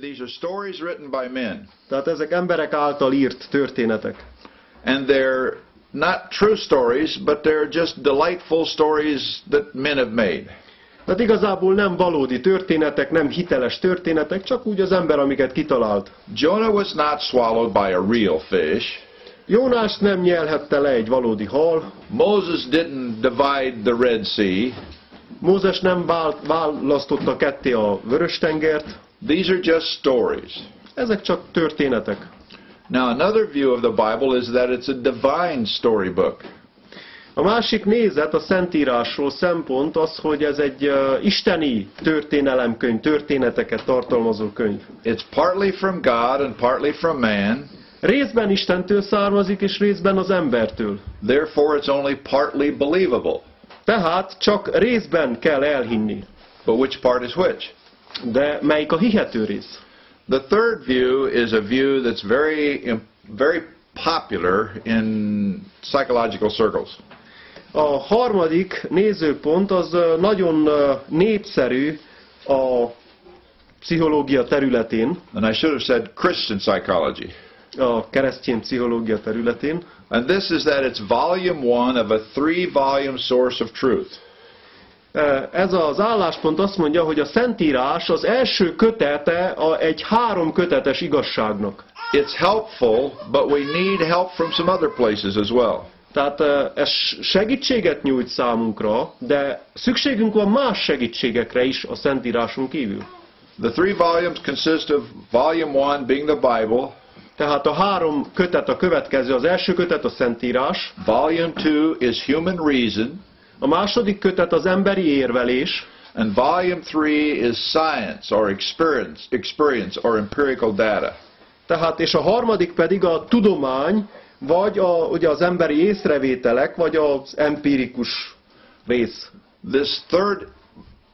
these are stories written by men, Tehát ezek emberek által írt történetek. and they're not true stories, but they're just delightful stories that men have made. Tehát igazából nem valódi történetek, nem hiteles történetek, csak úgy az ember, amiket kitalált. Jonah was not swallowed by a real fish. Jónást nem nyelhette le egy valódi hal, Moses didn't divide the Red Sea. Mózes nem vál- választotta ketté a Vörös-tengert, These are just stories. ezek csak történetek. Now, another view of the Bible is that it's a divine storybook. A másik nézet a Szentírásról szempont az, hogy ez egy uh, isteni történelemkönyv, történeteket tartalmazó könyv. It's partly from God and partly from man. Részben Istentől származik, és részben az embertől. Therefore, it's only partly believable. Tehát csak részben kell elhinni. But which part is which? De melyik a hihető rész? The third view is a view that's very, very popular in psychological circles. A harmadik nézőpont az nagyon népszerű a pszichológia területén, And I should have said Christian psychology. a keresztény pszichológia területén. And this is that it's volume one of a three volume source of truth. Ez az álláspont azt mondja, hogy a Szentírás az első kötete a, egy három kötetes igazságnak. It's helpful, but we need help from some other places as well. Tehát ez segítséget nyújt számunkra, de szükségünk van más segítségekre is a Szentíráson kívül. The three volumes consist of volume one being the Bible, Tehát a három kötet a következő. Az első kötet a Szentírás, volume two is human reason, a második kötet az emberi érvelés, and volume three is science or experience, experience or empirical data. tehát és a harmadik pedig a tudomány, vagy a, ugye az emberi észrevételek, vagy az empirikus rész. This third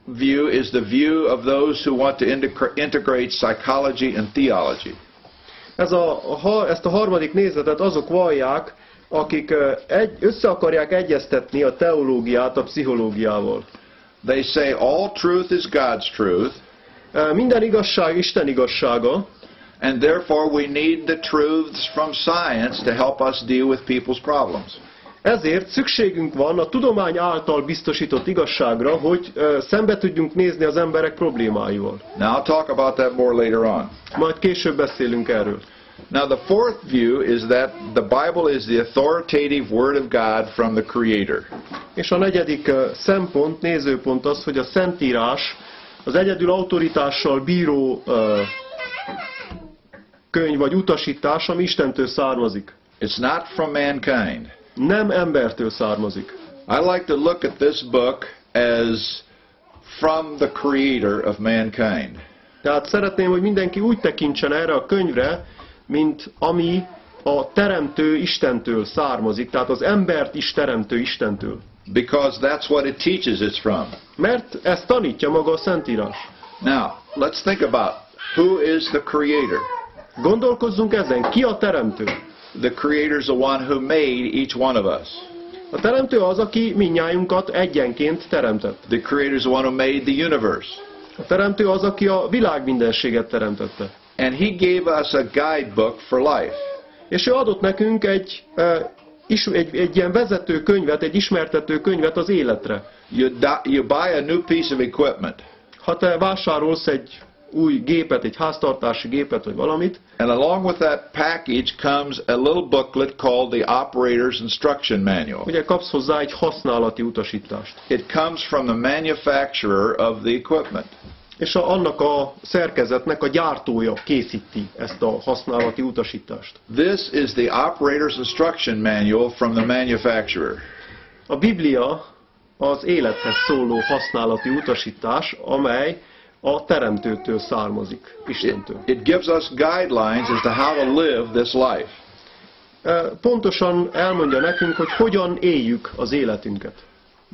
view is the view of those who want to integra- integrate psychology and theology. Ez a, ha- ezt a harmadik nézetet azok vallják, akik egy, össze akarják egyeztetni a teológiát a pszichológiával. They say all truth is God's truth, Minden igazság Isten igazsága, and therefore we need the truths from science to help us deal with people's problems. Ezért szükségünk van a tudomány által biztosított igazságra, hogy ö, szembe tudjunk nézni az emberek problémáival. Now I'll talk about that more later on. Majd később beszélünk erről. Now the fourth view is that the Bible is the authoritative word of God from the Creator. És a negyedik ö, szempont, nézőpont az, hogy a Szentírás az egyedül autoritással bíró ö, könyv vagy utasítás, ami Istentől származik. It's not from mankind. Nem embertől származik. I like to look at this book as from the Creator of mankind. Tehát szeretném, hogy mindenki úgy tekintsen erre a könyvre, mint ami a teremtő Istentől származik, tehát az embert is teremtő Istentől. Because that's what it teaches it's from. Mert ezt tanítja maga a Szentírás. Now, let's think about who is the Creator. Gondolkozzunk ezen, ki a teremtő? The Creator is the one who made each one of us. A teremtő az, aki minnyájunkat egyenként teremtett. The Creator is the one who made the universe. A teremtő az, aki a világ mindenséget teremtette. And He gave us a guidebook for life. És ő adott nekünk egy, egy, egy ilyen vezető könyvet, egy ismertető könyvet az életre. You, you buy a new piece of equipment, Ha te vásárolsz egy új gépet, egy háztartási gépet, vagy valamit, and along with that package comes a little booklet called the Operator's Instruction Manual. ugye kapsz hozzá egy használati utasítást. It comes from the manufacturer of the equipment. És a, annak a szerkezetnek a gyártója készíti ezt a használati utasítást. This is the Operator's Instruction Manual from the manufacturer. A Biblia az élethez szóló használati utasítás, amely a Teremtőtől származik, It, Istentől. it gives us guidelines as to how to live this life. Pontosan elmondja nekünk, hogy hogyan éljük az életünket.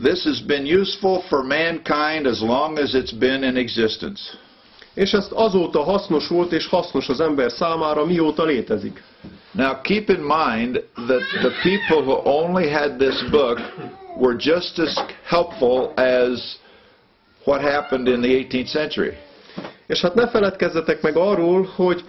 This has been useful for mankind as long as it's been in existence. És ez azóta hasznos volt és hasznos az ember számára, mióta létezik. Now keep in mind that the people who only had this book were just as helpful as what happened in the 18th century. És hát ne feledkezzetek meg arról, hogy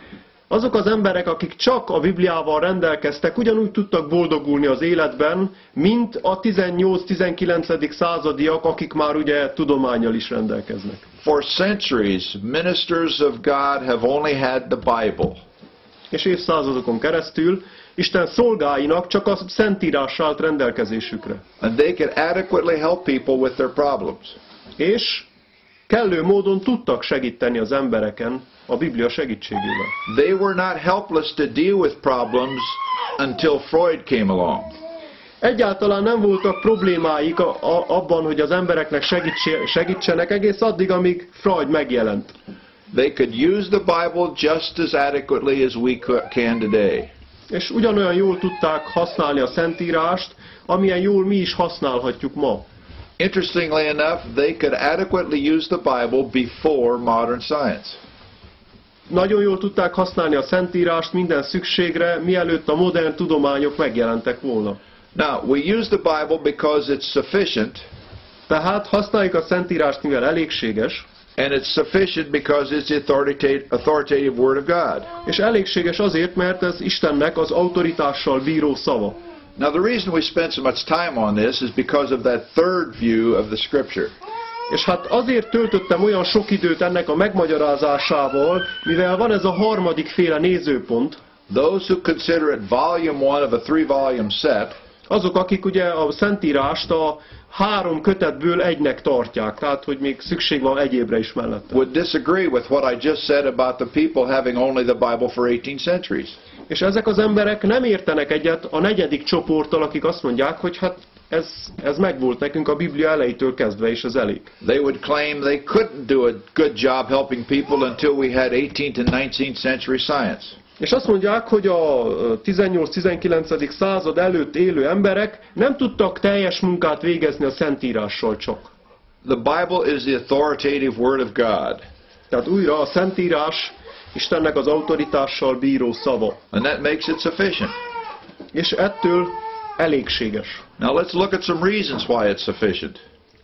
azok az emberek, akik csak a Bibliával rendelkeztek, ugyanúgy tudtak boldogulni az életben, mint a 18-19. századiak, akik már ugye tudományjal is rendelkeznek. For centuries, ministers of God have only had the Bible. És évszázadokon keresztül Isten szolgáinak csak a Szentírás állt rendelkezésükre. And they could adequately help people with their problems. És kellő módon tudtak segíteni az embereken a Biblia segítségével. They were not helpless to deal with problems until Freud came along. Egyáltalán nem voltak problémáik a, a, abban, hogy az embereknek segítse, segítsenek egész addig, amíg Freud megjelent. They could use the Bible just as adequately as we can today. És ugyanolyan jól tudták használni a Szentírást, amilyen jól mi is használhatjuk ma. Interestingly enough, they could adequately use the Bible before modern science. Nagyon jól tudták használni a Szentírást minden szükségre, mielőtt a modern tudományok megjelentek volna. Now, we use the Bible because it's sufficient, Tehát használjuk a Szentírást, mivel elégséges, and it's sufficient because it's the authoritative, authoritative Word of God. és elégséges azért, mert ez Istennek az autoritással bíró szava. Now, the reason we spend so much time on this is because of that third view of the Scripture. És hát azért töltöttem olyan sok időt ennek a megmagyarázásával, mivel van ez a harmadik féle nézőpont, Those who consider it volume one of a three-volume set azok, akik ugye a Szentírást a három kötetből egynek tartják, tehát hogy még szükség van egyébre is mellette. would disagree with what I just said about the people having only the Bible for 18 centuries. És ezek az emberek nem értenek egyet a negyedik csoporttal, akik azt mondják, hogy hát ez, ez megvolt nekünk a Biblia elejétől kezdve, és ez elég. They would claim they couldn't do a good job helping people until we had 18th and 19th century science. És azt mondják, hogy a 18-19. század előtt élő emberek nem tudtak teljes munkát végezni a Szentírással csak. The Bible is the authoritative Word of God, Tehát újra a Szentírás Istennek az autoritással bíró szava. and that makes it sufficient. És ettől elégséges. Now let's look at some reasons why it's sufficient.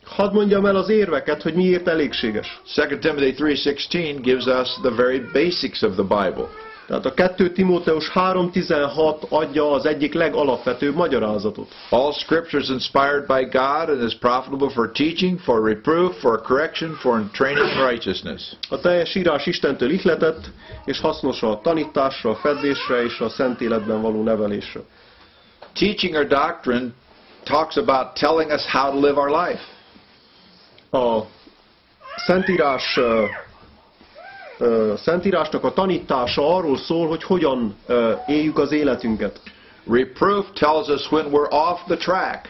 Hadd mondjam el az érveket, hogy miért elégséges. 2 Timothy 3:16 gives us the very basics of the Bible. Tehát a 2 Timóteus 3.16 adja az egyik legalapvetőbb magyarázatot. All scripture is inspired by God and is profitable for teaching, for reproof, for correction, for training in righteousness. A teljes írás Istentől ihletett, és hasznos a tanításra, a fedésre és a szent életben való nevelésre. Teaching or doctrine talks about telling us how to live our life. A Szentírás, Szentírásnak a tanítása arról szól, hogy hogyan éljük az életünket. Reproof tells us when we're off the track.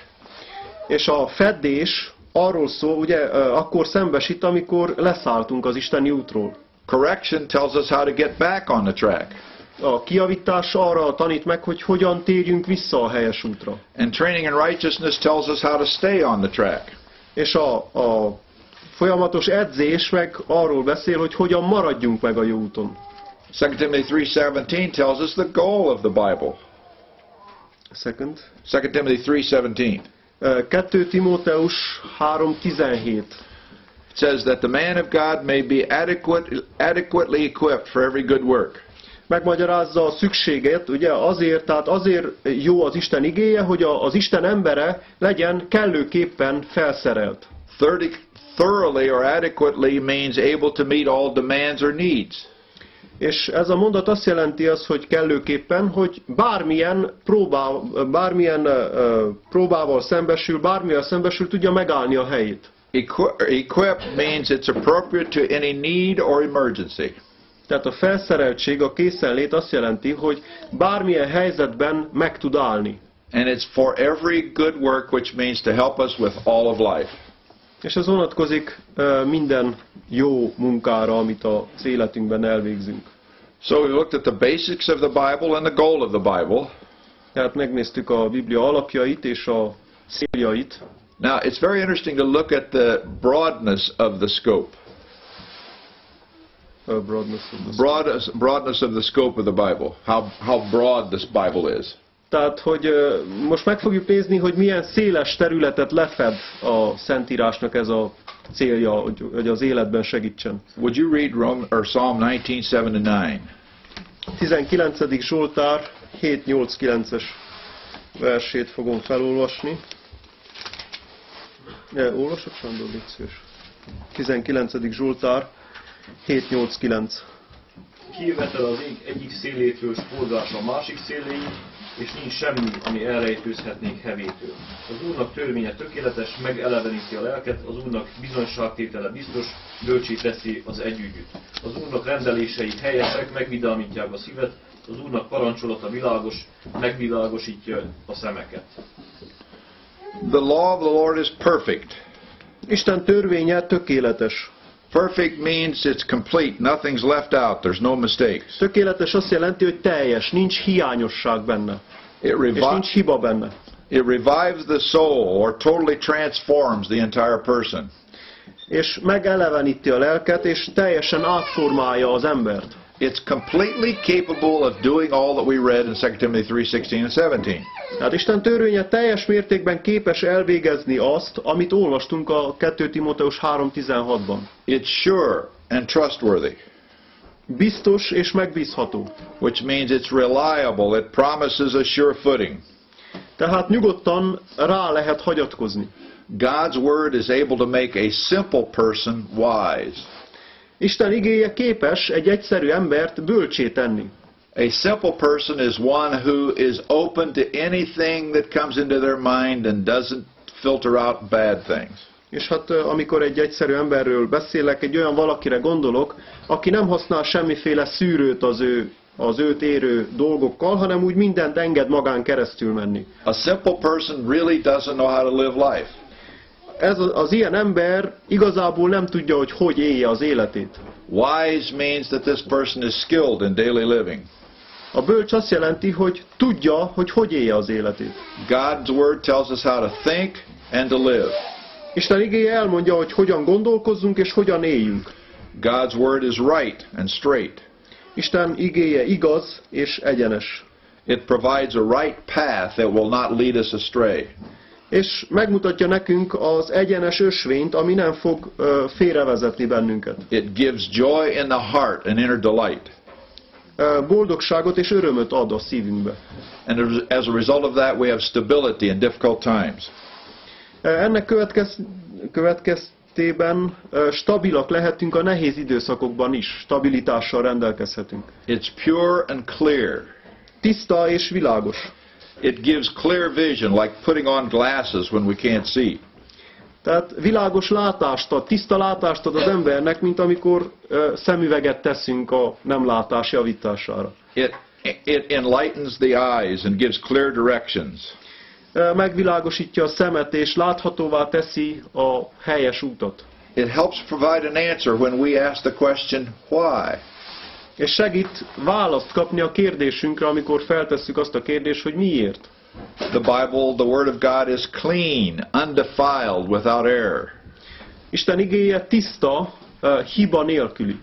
És a feddés arról szól, ugye akkor szembesít, amikor leszálltunk az Isteni útról. Correction tells us how to get back on the track. A kiavítás arra tanít meg, hogy hogyan térjünk vissza a helyes útra. And training in righteousness tells us how to stay on the track. És a, a folyamatos edzés meg arról beszél, hogy hogyan maradjunk meg a jó úton. 2 Timothy 3:17 tells us the goal of the Bible. Second. 2 Timothy 3:17 Ö, 2 Timóteus 3.17. It says that the man of God may be adequate, adequately equipped for every good work. Megmagyarázza a szükséget, ugye azért, tehát azért jó az Isten igéje, hogy az Isten embere legyen kellőképpen felszerelt. 30, thoroughly or adequately means able to meet all demands or needs. És ez a mondat azt jelenti az, hogy kellőképpen, hogy bármilyen, próbá, bármilyen ö, próbával szembesül, bármilyen szembesül, tudja megállni a helyét. Equi- equipped means it's appropriate to any need or emergency. Tehát a felszereltség, a készenlét azt jelenti, hogy bármilyen helyzetben meg tud állni. And it's for every good work, which means to help us with all of life. És ez vonatkozik minden jó munkára, amit az életünkben elvégzünk. So we looked at the basics of the Bible and the goal of the Bible. Tehát megnéztük a Biblia alapjait és a céljait. Now, it's very interesting to look at the broadness of the scope. A broadness of the- Broadness, broadness of the scope of the Bible. How, how broad this Bible is. Tehát, hogy most meg fogjuk nézni, hogy milyen széles területet lefed a Szentírásnak ez a célja, hogy, hogy az életben segítsen. Would you read Rome, or Psalm 19, 7 to 9? 19. Zsoltár 7-8-9-es versét fogom felolvasni. E, olvasok, Sándor, szíves. 19. Zsoltár 7-8-9. Kivetel az ég egyik szélétől, s forgás a másik széléig, és nincs semmi, ami elrejtőzhetnék hevétől. Az Úrnak törvénye tökéletes, megeleveníti a lelket, az Úrnak bizonyságtétele biztos, bölcsé teszi az együgyűt. Az Úrnak rendelései helyesek, megvidámítják a szívet, az Úrnak parancsolata világos, megvilágosítja a szemeket. The law of the Lord is perfect. Isten törvénye tökéletes. Perfect means it's complete, nothing's left out, there's no mistakes. Tökéletes azt jelenti, hogy teljes, nincs hiányosság benne, It, és nincs hiba benne. it revives the soul or totally transforms the entire person. És megeleveníti a lelket, és teljesen átformálja az embert. It's completely capable of doing all that we read in 2 Timothy 3, 16 and 17. Tehát Isten törvénye teljes mértékben képes elvégezni azt, amit olvastunk a 2 Timóteus 3.16-ban. It's sure and trustworthy, Biztos és megbízható. which means it's reliable, it promises a sure footing. Tehát nyugodtan rá lehet hagyatkozni. God's word is able to make a simple person wise. Isten igéje képes egy egyszerű embert bölcsé tenni. A simple person is one who is open to anything that comes into their mind and doesn't filter out bad things. És hát amikor egy egyszerű emberről beszélek, egy olyan valakire gondolok, aki nem használ semmiféle szűrőt az ő az őt érő dolgokkal, hanem úgy mindent enged magán keresztül menni. A simple person really doesn't know how to live life. Ez az, az ilyen ember igazából nem tudja, hogy hogy élje az életét. Wise means that this person is skilled in daily living. A bölcs azt jelenti, hogy tudja, hogy hogy élje az életét. God's word tells us how to think and to live. Isten igéje elmondja, hogy hogyan gondolkozzunk és hogyan éljünk. God's word is right and straight. Isten igéje igaz és egyenes. It provides a right path that will not lead us astray. És megmutatja nekünk az egyenes ösvényt, ami nem fog félrevezetni bennünket. It gives joy in the heart and inner delight. Boldogságot és örömöt ad a szívünkbe. And as a result of that, we have stability in difficult times. Ennek következ, következtében stabilak lehetünk a nehéz időszakokban is, stabilitással rendelkezhetünk. It's pure and clear. Tiszta és világos. It gives clear vision, like putting on glasses when we can't see. Tehát világos látást ad, tiszta látást ad az embernek, mint amikor ö, szemüveget teszünk a nem látás javítására. It, it enlightens the eyes and gives clear directions. Ö, Megvilágosítja a szemet és láthatóvá teszi a helyes útot. It helps provide an answer when we ask the question, why? És segít választ kapni a kérdésünkre, amikor feltesszük azt a kérdést, hogy miért. The Bible, the Word of God is clean, undefiled, without error. Isten igéje tiszta, ö, hiba nélküli.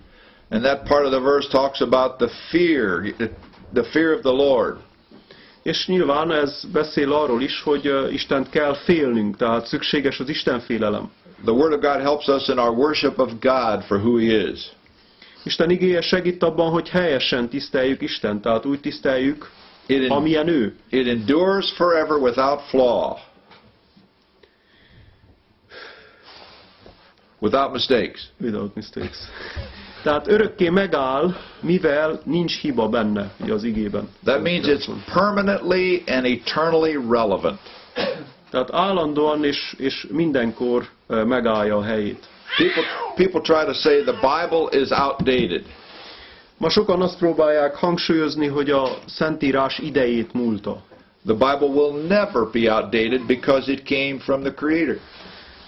And that part of the verse talks about the fear, the fear of the Lord. És nyilván ez beszél arról is, hogy ö, Istent kell félnünk, tehát szükséges az Isten félelem. The Word of God helps us in our worship of God for who He is. Isten igéje segít abban, hogy helyesen tiszteljük Istent, tehát úgy tiszteljük, It, en- amilyen ő. it endures forever without flaw, without mistakes. Without mistakes. Tehát örökké megáll, mivel nincs hiba benne az igében. That means it's permanently and eternally relevant. Tehát állandóan és, és mindenkor ö, megállja a helyét. People, people try to say the Bible is outdated. Ma sokan azt próbálják hangsúlyozni, hogy a Szentírás idejét múlta. The Bible will never be outdated because it came from the Creator.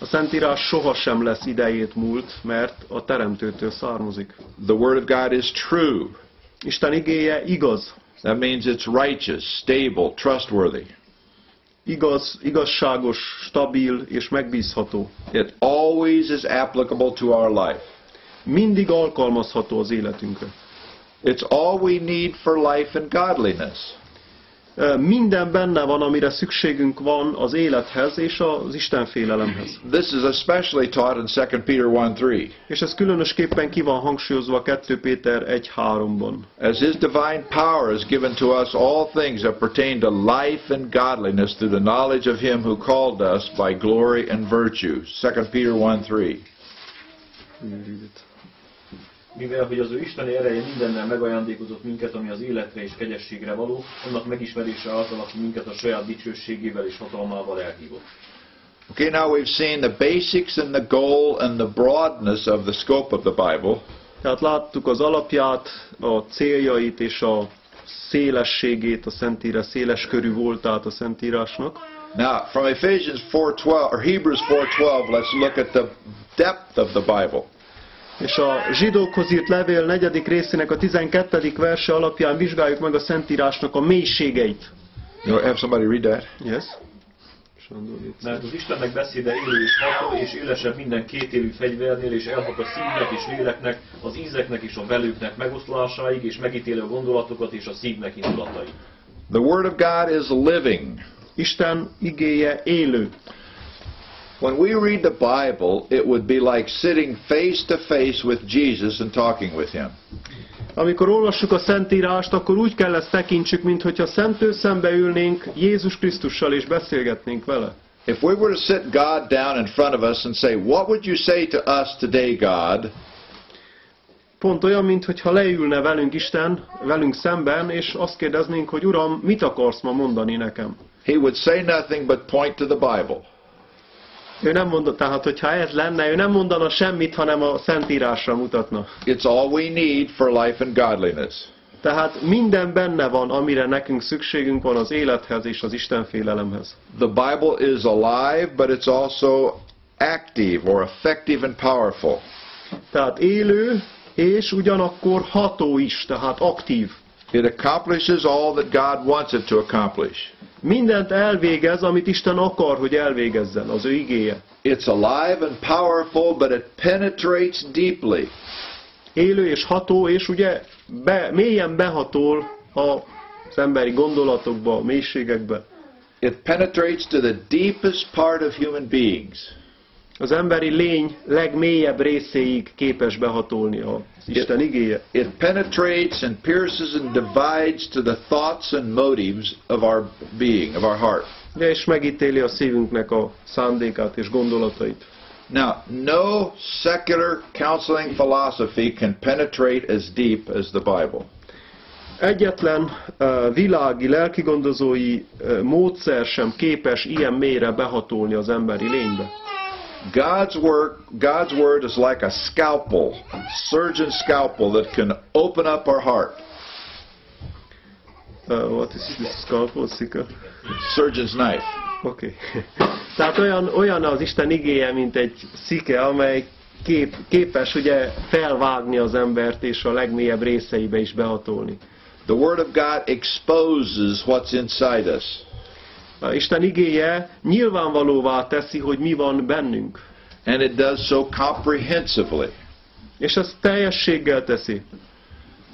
A Szentírás sohasem lesz idejét múlt, mert a Teremtőtől származik. The Word of God is true. Isten igéje igaz, That means it's righteous, stable, trustworthy. Igaz, igazságos, stabil és megbízható. It always is applicable to our life. Mindig alkalmazható az életünkre. It's all we need for life and godliness. Minden benne van, amire szükségünk van az élethez és az Isten félelemhez. This is especially taught in 2 Peter 1:3. És ez különösképpen ki van hangsúlyozva 2 Péter 1.3-ban. As his divine power has given to us all things that pertain to life and godliness through the knowledge of him who called us by glory and virtue. 2 Peter 1:3. Mivel, hogy az ő isteni ereje mindennel megajándékozott minket, ami az életre és kegyességre való, annak megismerése által, aki minket a saját dicsőségével és hatalmával elhívott. Okay, now we've seen the basics and the goal and the broadness of the scope of the Bible. Tehát láttuk az alapját, a céljait és a szélességét, a Szentírás széles körű voltát a Szentírásnak. Now, from Ephesians 4:12 or Hebrews 4:12, let's look at the depth of the Bible. És a zsidókhoz írt levél negyedik részének a 12. verse alapján vizsgáljuk meg a Szentírásnak a mélységeit. You know, have somebody read that. Yes? Mert az Istennek beszéde élő és ható, és élesebb minden kétélű fegyvernél, és elhat a szívnek és léleknek, az ízeknek és a velőknek megoszlásáig, és megítélő a gondolatokat és a szívnek indulatait. The Word of God is living. Isten igéje élő. When we read the Bible, it would be like sitting face to face with Jesus and talking with him. Amikor olvassuk a Szentírást, akkor úgy kell ezt tekintsük, mintha szemtől szembe ülnénk Jézus Krisztussal és beszélgetnénk vele. If we were to sit God down in front of us and say, What would you say to us today, God? Pont olyan, mintha leülne velünk Isten, velünk szemben, és azt kérdeznénk, hogy Uram, mit akarsz ma mondani nekem? He would say nothing but point to the Bible. Ő nem mondta, tehát hogyha ez lenne, ő nem mondana semmit, hanem a Szentírásra mutatna. It's all we need for life and godliness. Tehát minden benne van, amire nekünk szükségünk van az élethez és az Isten félelemhez. The Bible is alive, but it's also active or effective and powerful. Tehát élő, és ugyanakkor ható is, tehát aktív. It accomplishes all that God wants it to accomplish. Mindent elvégez, amit Isten akar, hogy elvégezzen, az ő igéje. It's alive and powerful, but it penetrates deeply. Élő és ható, és ugye be, mélyen behatol az emberi gondolatokba, a mélységekbe. It penetrates to the deepest part of human beings. Az emberi lény legmélyebb részéig képes behatolni az Isten igéje. It penetrates and pierces and divides to the thoughts and motives of our being, of our heart. És megítéli a szívünknek a szándékát és gondolatait. Now, no secular counseling philosophy can penetrate as deep as the Bible. Egyetlen uh, világi lelkigondozói uh, módszer sem képes ilyen mélyre behatolni az emberi lénybe. God's work, God's word is like a scalpel, surgeon scalpel that can open up our heart. Uh, what is this scalpel, szika? Surgeon's knife. Oké. Okay. Tehát olyan, olyan az Isten igéje, mint egy szike, amely kép, képes ugye felvágni az embert és a legmélyebb részeibe is behatolni. The Word of God exposes what's inside us. Isten igéje nyilvánvalóvá teszi, hogy mi van bennünk. And it does so comprehensively. És ezt teljességgel teszi.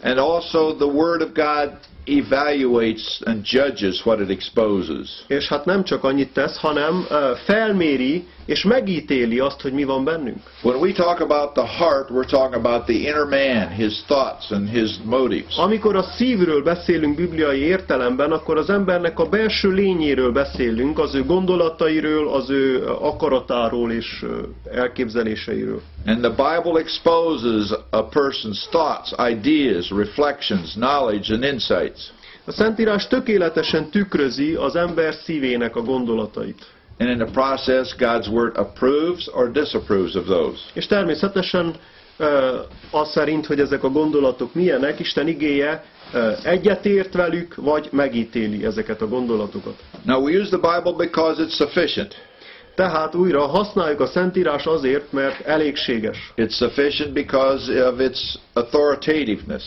And also the Word of God evaluates and judges what it exposes. És hát nem csak annyit tesz, hanem ö, felméri és megítéli azt, hogy mi van bennünk. When we talk about the heart, we're talking about the inner man, his thoughts and his motives. Amikor a szívről beszélünk bibliai értelemben, akkor az embernek a belső lényéről beszélünk, az ő gondolatairól, az ő akaratáról és elképzeléseiről. And the Bible exposes a person's thoughts, ideas, reflections, knowledge, and insights. A Szentírás tökéletesen tükrözi az ember szívének a gondolatait. And in the process, God's Word approves or disapproves of those. És természetesen ö, az szerint, hogy ezek a gondolatok milyenek, Isten igéje ö, egyetért velük, vagy megítéli ezeket a gondolatokat. Now, we use the Bible because it's sufficient. Tehát újra használjuk a Szentírás azért, mert elégséges. It's sufficient because of its authoritativeness.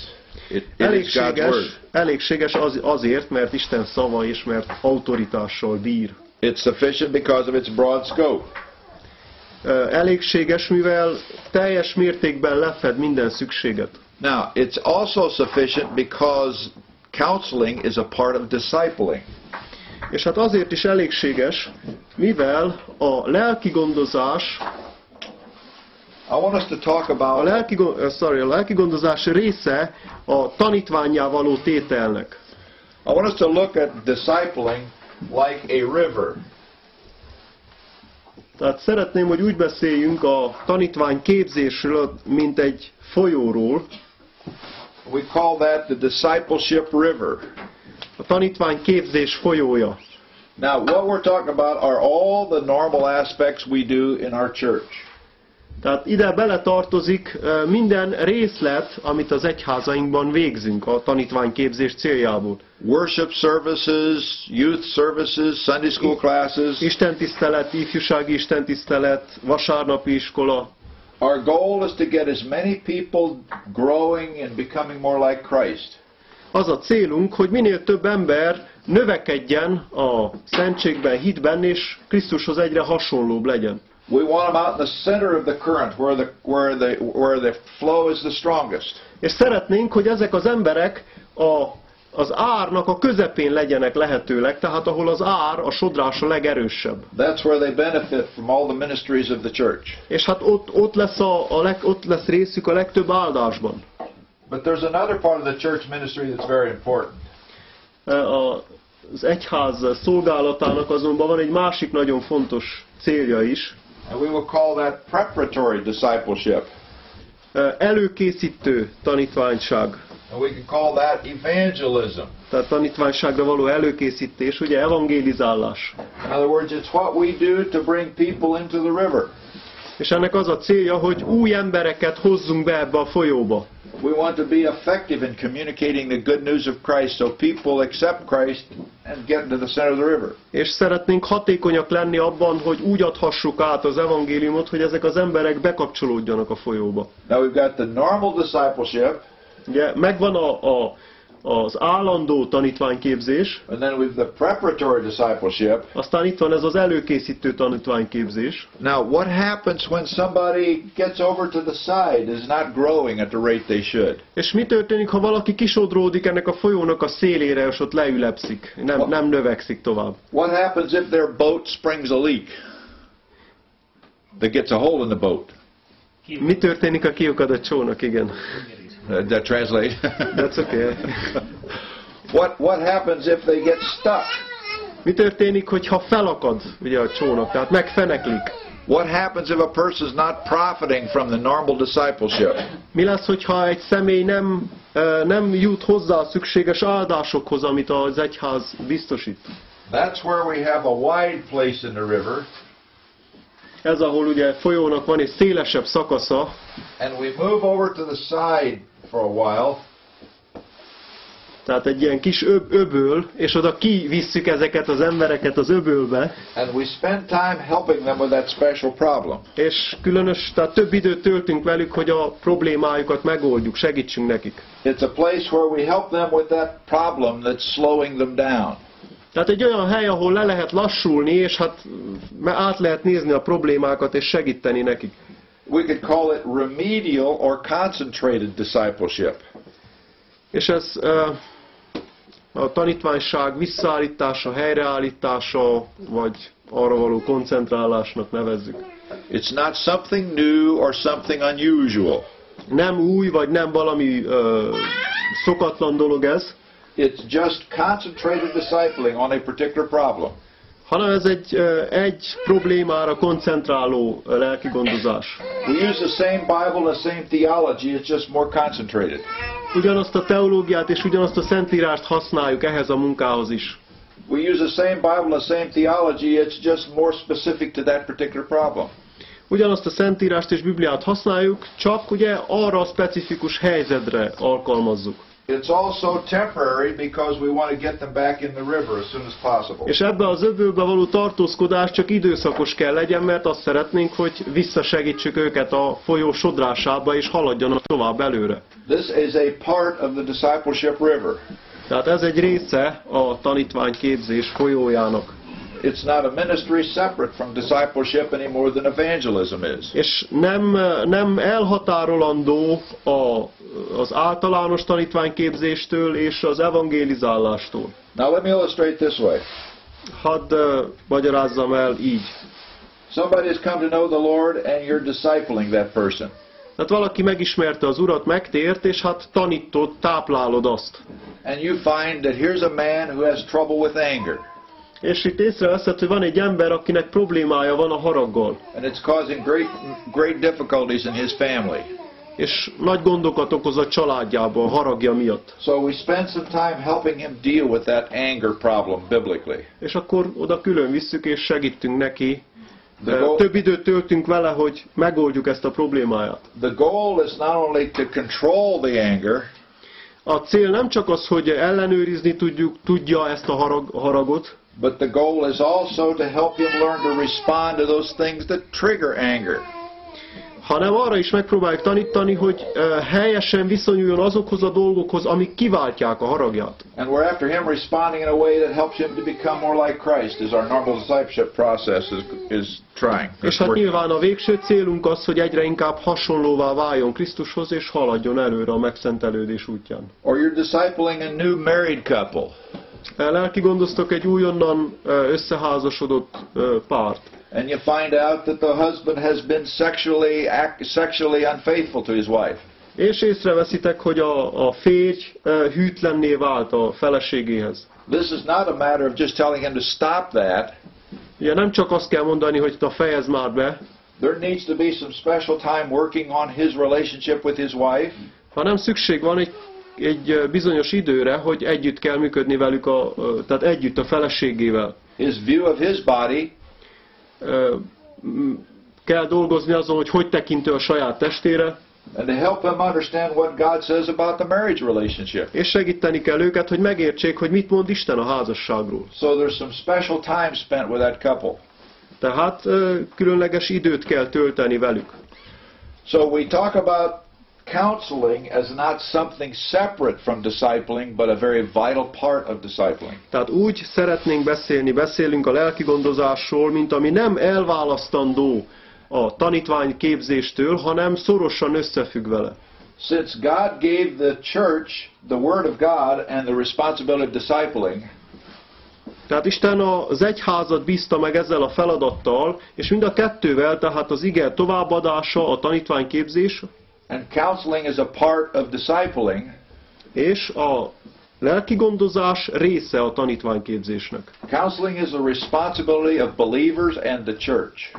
It, it Elégséges, elégséges az, azért, mert Isten szava és mert autoritással bír. It's sufficient because of its broad scope. Elégséges, mivel teljes mértékben lefed minden szükséget. Now, it's also sufficient because counseling is a part of discipling. És hát azért is elégséges, mivel a lelki gondozás, I want us to talk a about lelki, go- uh, sorry, a lelki gondozás része a tanítványá való tételnek. I want us to look at discipling like a river. Tehát szeretném, hogy úgy beszéljünk a tanítvány képzésről, mint egy folyóról. We call that the discipleship river. A tanítvány képzés folyója. Now, what we're talking about are all the normal aspects we do in our church. Tehát ide bele tartozik ö, minden részlet, amit az egyházainkban végzünk a tanítványképzés céljából. Worship services, youth services, Sunday school classes. Istentisztelet, ifjúsági istentisztelet, vasárnapi iskola. Our goal is to get as many people growing and becoming more like Christ. Az a célunk, hogy minél több ember növekedjen a szentségben, hitben, és Krisztushoz egyre hasonlóbb legyen. We want them out in the center of the current where the, where the, where the flow is the strongest. És szeretnénk, hogy ezek az emberek a, az árnak a közepén legyenek lehetőleg, tehát ahol az ár, a sodrás a legerősebb. That's where they benefit from all the ministries of the church. És hát ott, ott, lesz a, a leg, ott lesz részük a legtöbb áldásban. But there's another part of the church ministry that's very important. A, az egyház szolgálatának azonban van egy másik nagyon fontos célja is, And we will call that preparatory discipleship. előkészítő tanítványság. And we can call that evangelism. Tehát tanítványságra való előkészítés, ugye evangélizálás. In other words, it's what we do to bring people into the river. És ennek az a célja, hogy új embereket hozzunk be ebbe a folyóba. We want to be effective in communicating the good news of Christ so people accept Christ and get into the center of the river. És szeretnénk hatékonyak lenni abban, hogy úgy adhassuk át az evangéliumot, hogy ezek az emberek bekapcsolódjanak a folyóba. Now we've got the normal discipleship, Ugye megvan a, a, az állandó tanítványképzés, and then we've the preparatory discipleship. aztán itt van ez az előkészítő tanítványképzés. Now, what happens when somebody gets over to the side, is not growing at the rate they should? És mi történik, ha valaki kisodródik ennek a folyónak a szélére, és ott leülepszik, nem, nem növekszik tovább? What happens if their boat springs a leak that gets a hole in the boat? Mi történik, ha kiukad a csónak, igen. Uh, that translate. That's okay. what what happens if they get stuck? Mi történik, hogyha felakad ugye a csónak, tehát megfeneklik? What happens if a person's not profiting from the normal discipleship? Mi lesz, hogyha egy személy nem, ö, nem jut hozzá a szükséges áldásokhoz, amit az egyház biztosít? That's where we have a wide place in the river, Ez, ahol ugye folyónak van egy szélesebb szakasza, and we move over to the side for a while, tehát egy ilyen kis öb, öböl, és oda kivisszük ezeket az embereket az öbölbe, and we spend time helping them with that special problem. és különös, tehát több időt töltünk velük, hogy a problémájukat megoldjuk, segítsünk nekik. It's a place where we help them with that problem that's slowing them down. Tehát egy olyan hely, ahol le lehet lassulni, és hát át lehet nézni a problémákat, és segíteni nekik. We could call it remedial or concentrated discipleship. És ez a tanítványság visszaállítása, helyreállítása, vagy arra való koncentrálásnak nevezzük. It's not something new or something unusual. Nem új, vagy nem valami ö, szokatlan dolog ez, It's just concentrated discipling on a particular problem. Hanem ez egy, egy problémára koncentráló lelki gondozás. We use the same Bible the same theology, it's just more concentrated. Ugyanazt a teológiát és ugyanazt a szentírást használjuk ehhez a munkához is. We use the same Bible the same theology, it's just more specific to that particular problem. Ugyanazt a szentírást és Bibliát használjuk, csak ugye arra a specifikus helyzetre alkalmazzuk. It's also temporary because we want to get them back in the river as soon as possible. És ebbe az öbölbe való tartózkodás csak időszakos kell legyen, mert azt szeretnénk, hogy visszasegítsük őket a folyó sodrásába, és haladjanak tovább előre. This is a part of the discipleship river. Tehát ez egy része a tanítványképzés folyójának. It's not a ministry separate from discipleship any more than evangelism is. És nem, nem elhatárolandó a, az általános tanítványképzéstől és az evangélizálástól. Now let me illustrate this way. Hadd uh, magyarázzam el így. Somebody has come to know the Lord and you're discipling that person. Tehát valaki megismerte az Urat, megtért, és hát tanítod, táplálod azt. And you find that here's a man who has trouble with anger. És itt észreveszed, hogy van egy ember, akinek problémája van a haraggal. And it's causing great, great difficulties in his family. És nagy gondokat okoz a családjában, a haragja miatt. So we spend some time helping him deal with that anger problem biblically. És akkor oda külön visszük, és segítünk neki. The goal, Több időt töltünk vele, hogy megoldjuk ezt a problémáját. the goal is not only to control the anger, A cél nem csak az, hogy ellenőrizni tudjuk, tudja ezt a harag, haragot, but the goal is also to help him learn to respond to those things that trigger anger. hanem arra is megpróbáljuk tanítani, hogy ö, helyesen viszonyuljon azokhoz a dolgokhoz, amik kiváltják a haragját. And we're after him responding in a way that helps him to become more like Christ, as our normal discipleship process is, is trying. És hát nyilván a végső célunk az, hogy egyre inkább hasonlóvá váljon Krisztushoz, és haladjon előre a megszentelődés útján. Or you're discipling a new married couple. Lelki gondoztok egy újonnan összeházasodott párt, And you find out that the husband has been sexually sexually unfaithful to his wife. és észreveszitek, hogy a, a férj hűtlenné vált a feleségéhez. This is not a matter of just telling him to stop that. Ugye nem csak azt kell mondani, hogy te fejez már be, There needs to be some special time working on his relationship with his wife. hanem szükség van egy, egy bizonyos időre, hogy együtt kell működni velük, a, tehát együtt a feleségével. His view of his body Kell dolgozni azon, hogy hogy tekintő a saját testére, and to help him understand what God says about the marriage relationship. és segíteni kell őket, hogy megértsék, hogy mit mond Isten a házasságról. So there's some special time spent with that couple. Tehát különleges időt kell tölteni velük. So we talk about counseling as not something separate from discipling, but a very vital part of discipling. Tehát úgy szeretnénk beszélni, beszélünk a lelki gondozásról, mint ami nem elválasztandó a tanítvány képzéstől, hanem szorosan összefügg vele. Since God gave the church the Word of God and the responsibility of discipling, Tehát Isten az egyházat bízta meg ezzel a feladattal, és mind a kettővel, tehát az ige továbbadása, a tanítványképzés, and counseling is a part of discipling, és a lelki gondozás része a tanítványképzésnek. counseling is the responsibility of believers and the church.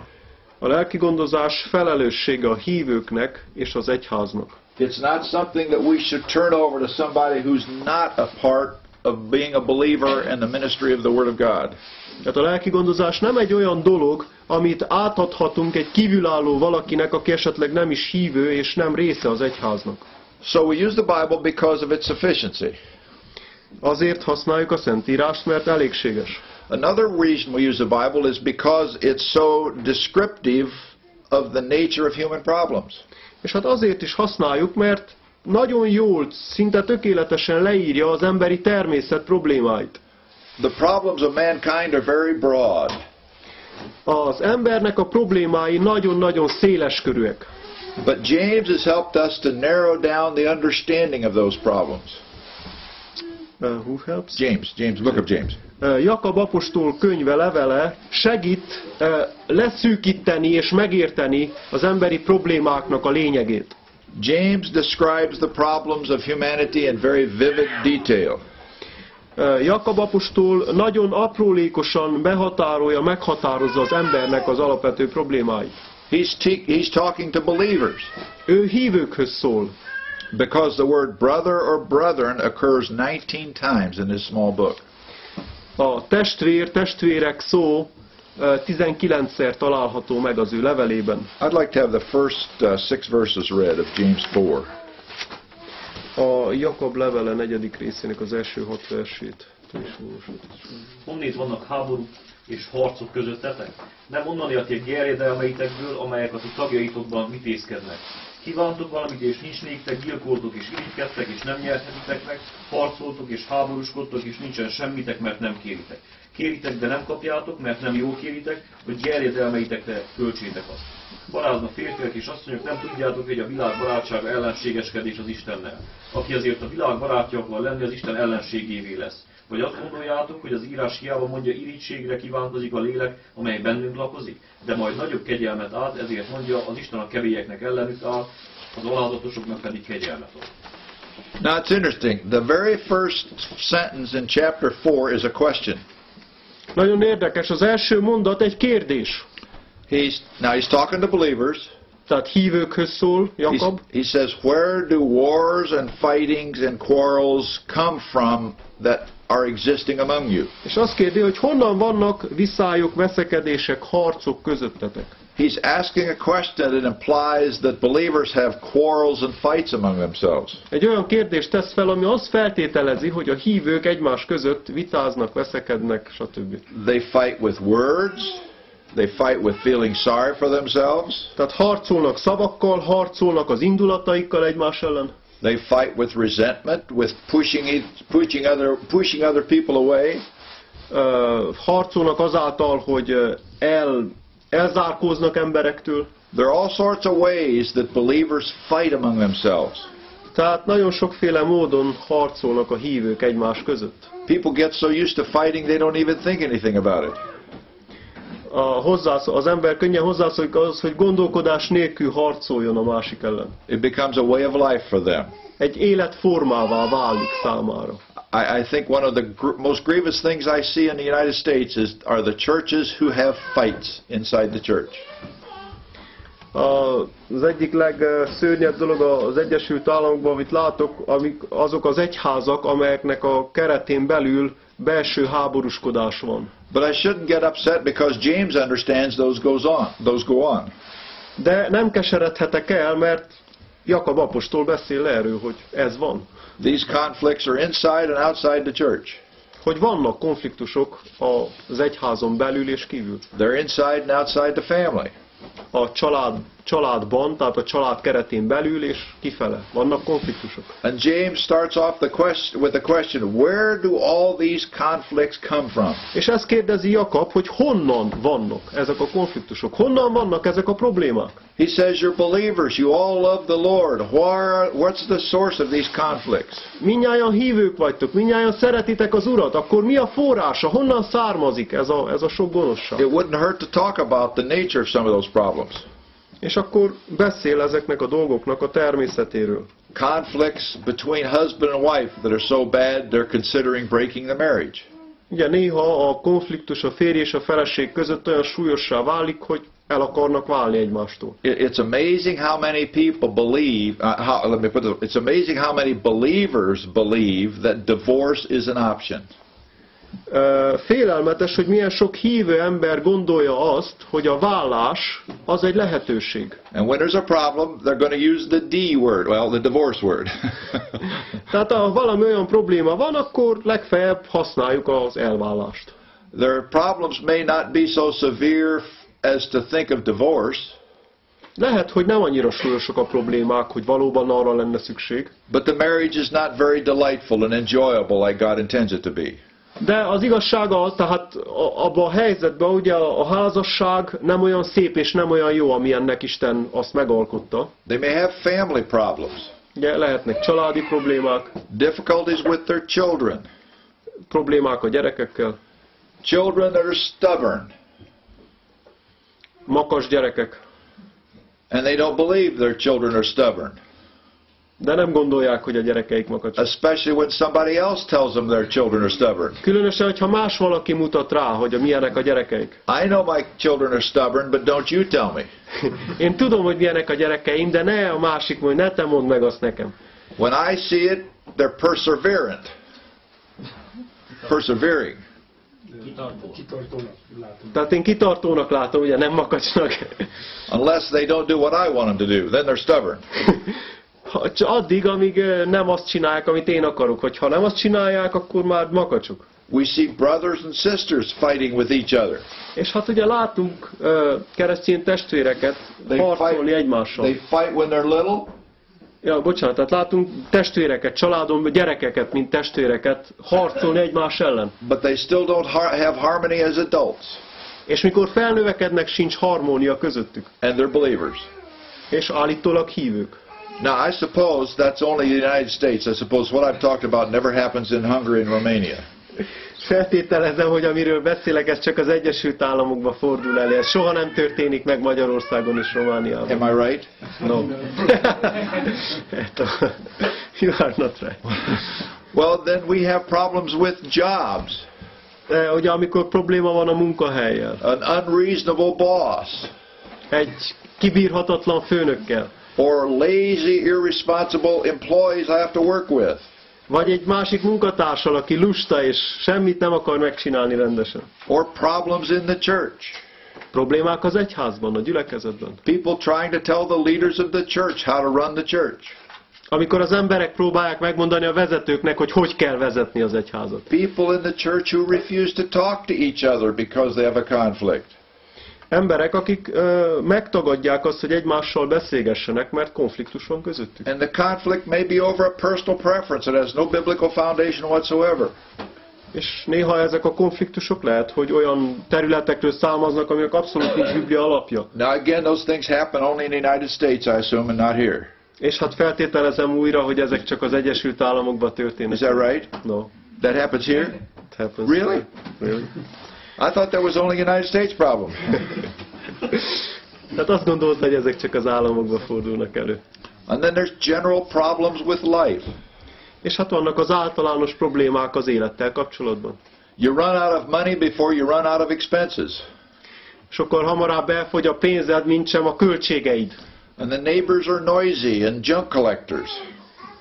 A lelki gondozás felelőssége a hívőknek és az egyháznak. It's not something that we should turn over to somebody who's not a part of being a believer in the ministry of the Word of God. Tehát a lelki gondozás nem egy olyan dolog, amit átadhatunk egy kívülálló valakinek, aki esetleg nem is hívő és nem része az egyháznak. So we use the Bible because of its sufficiency. Azért használjuk a Szentírást, mert elégséges. Another reason we use the Bible is because it's so descriptive of the nature of human problems. És hát azért is használjuk, mert nagyon jól, szinte tökéletesen leírja az emberi természet problémáit. The problems of mankind are very broad. Az embernek a problémái nagyon-nagyon széleskörűek. But James has helped us to narrow down the understanding of those problems. Uh, who helps? James, James, book of James. Uh, Jakab apostol könyve levele segít uh, leszűkíteni és megérteni az emberi problémáknak a lényegét. James describes the problems of humanity in very vivid detail. Jakab apostol nagyon aprólékosan behatárolja, meghatározza az embernek az alapvető problémáit. He's, he's talking to believers Ő hívőkhöz szól, because the word brother or brethren occurs 19 times in this small book. A testvér, testvérek szó ö, 19-szer található meg az ő levelében. I'd like to have the first uh, six verses read of James 4. A Jakab levele negyedik részének az első hat versét. Honnét vannak háborúk és harcok közöttetek? Nem onnan jöttek gerjedelmeitekből, amelyek a ti tagjaitokban vitézkednek. Kívántok valamit, és nincs néktek, gyilkoltok és irigykedtek, és nem nyerhetitek meg, harcoltok és háborúskodtok, és nincsen semmitek, mert nem kéritek. Kéritek, de nem kapjátok, mert nem jól kéritek, hogy gyerjedelmeitekre költsétek azt. Baráznak férfiak és asszonyok, nem tudjátok, hogy a világ barátsága ellenségeskedés az Istennel. Aki azért a világ barátja akar lenni, az Isten ellenségévé lesz. Vagy azt gondoljátok, hogy az írás hiába mondja, irítségre kívánkozik a lélek, amely bennünk lakozik? De majd nagyobb kegyelmet át, ezért mondja, az Isten a kevélyeknek ellenük áll, az alázatosoknak pedig kegyelmet ad. Now it's interesting. The very first sentence in chapter 4 is a question. Nagyon érdekes, az első mondat egy kérdés. He's now he's talking to believers. Tehát hívőkhöz szól He's, Jakab, he says, "Where do wars and fightings and quarrels come from that are existing among you?" és azt kérdi, hogy honnan vannak viszályok, veszekedések, harcok közöttetek. He's asking a question that implies that believers have quarrels and fights among themselves. Egy olyan kérdést tesz fel, ami azt feltételezi, hogy a hívők egymás között vitáznak, veszekednek, stb. They fight with words. They fight with feeling sorry for themselves. Tehát harcolnak szavakkal, harcolnak az indulataikkal egymás ellen, They fight with resentment, with pushing each- pushing other pushing other people away. Ö, harcolnak azáltal, hogy el, elzárkóznak emberektől. There are all sorts of ways that believers fight among themselves. Tehát nagyon sokféle módon harcolnak a hívők egymás között. People get so used to fighting they don't even think anything about it. A hozzászó, az ember könnyen hozzászólik az, hogy gondolkodás nélkül harcoljon a másik ellen. It becomes a way of life for them. Egy életformává válik számára. I, I think one of the gr- most grievous things I see in the United States is are the churches who have fights inside the church. Az egyik legszörnyebb dolog az Egyesült Államokban, amit látok, amik azok az egyházak, amelyeknek a keretén belül belső háborúskodás van. But I shouldn't get upset because James understands those goes on. Those go on. De nem keseredhetek el, mert Jakab apostol beszél erről, hogy ez van. These conflicts are inside and outside the church. Hogy vannak konfliktusok az egyházon belül és kívül. They're inside and outside the family. A család, családban, tehát a család keretén belül és kifele. Vannak konfliktusok. And James starts off the question with the question, where do all these conflicts come from? És ezt kérdezi Jakab, hogy honnan vannak ezek a konfliktusok, honnan vannak ezek a problémák. He says, you're believers, you all love the Lord. Where, what's the source of these conflicts? Minnyáján hívők vagytok, minnyáján szeretitek az Urat, akkor mi a forrása, honnan származik ez a, ez a sok gonoszság? It wouldn't hurt to talk about the nature of some of those problems. És akkor beszél ezeknek a dolgoknak a természetéről. Conflicts between husband and wife that are so bad they're considering breaking the marriage. Ugye néha a konfliktus a férj és a feleség között olyan súlyossá válik, hogy el akarnak válni egymástól. It- It's amazing how many people believe, uh, how, let me put it, it's amazing how many believers believe that divorce is an option. Félelmetes, hogy milyen sok hívő ember gondolja azt, hogy a vállás az egy lehetőség. And when there's a problem, they're going to use the D word, well, the divorce word. Tehát ha valami olyan probléma van, akkor legfeljebb használjuk az elvállást. Their problems may not be so severe as to think of divorce, Lehet, hogy nem annyira súlyosak a problémák, hogy valóban arra lenne szükség, but the marriage is not very delightful and enjoyable like God intends it to be. De az igazság az, tehát abban a helyzetben ugye a a házasság nem olyan szép és nem olyan jó, amilyennek Isten azt megalkotta. They may have family problems, Ugye lehetnek családi problémák, difficulties with their children, problémák a gyerekekkel, children that are stubborn, makas gyerekek, and they don't believe their children are stubborn. De nem gondolják, hogy a gyerekeik makacsok. especially when somebody else tells them their children are stubborn. Különösen, hogyha más valaki mutat rá, hogy a milyenek a gyerekeik. I know my children are stubborn, but don't you tell me. Én tudom, hogy milyenek a gyerekeim, de ne a másik mondj, ne te mondd meg azt nekem. When I see it, they're perseverant. Persevering. Kitartónak látom. Tehát én kitartónak látom, ugye nem makacsnak. Unless they don't do what I want them to do, then they're stubborn. Addig, amíg nem azt csinálják, amit én akarok. Hogy ha nem azt csinálják, akkor már makacsok. we see brothers and sisters fighting with each other. És hát ugye látunk ö, keresztény testvéreket They harcolni egymással. they fight when they're little, Ja, bocsánat, tehát látunk testvéreket, családon gyerekeket, mint testvéreket harcolni egymás ellen. but they still don't have harmony as adults. És mikor felnövekednek, sincs harmónia közöttük. And they're believers. És állítólag hívők. Now, I suppose that's only the United States. I suppose what I've talked about never happens in Hungary and Romania. Feltételezem, hogy amiről beszélek, ez csak az Egyesült Államokban fordul elő. Ez soha nem történik meg Magyarországon és Romániában. Am I right? No. you are not right. Well, then we have problems with jobs. De ugye amikor probléma van a munkahelyjel, An unreasonable boss. egy kibírhatatlan főnökkel, Or lazy, irresponsible employees I have to work with. vagy egy másik munkatársal, aki lusta és semmit nem akar megcsinálni rendesen. Or problems in the church. Problémák az egyházban, a gyülekezetben. People trying to tell the leaders of the church how to run the church. Amikor az emberek próbálják megmondani a vezetőknek, hogy hogy kell vezetni az egyházat. People in the church who refuse to talk to each other because they have a conflict. Emberek, akik ö, megtagadják azt, hogy egymással beszélgessenek, mert konfliktus van közöttük. And the conflict may be over a personal preference that has no biblical foundation whatsoever. És néha ezek a konfliktusok lehet, hogy olyan területekről származnak, aminek abszolút nincs biblia alapja. Now again, those things happen only in the United States, I assume, and not here. És hát feltételezem újra, hogy ezek csak az Egyesült Államokban Is történnek. that right? No. That happens here? It happens. Really? Really? I thought that was only a United States problem. Tehát azt gondolt, hogy ezek csak az államokban fordulnak elő. And then there's general problems with life. És hát vannak az általános problémák az élettel kapcsolatban. You run out of money before you run out of expenses. Sokkal hamarabb elfogy a pénzed, mint sem a költségeid. And the neighbors are noisy and junk collectors.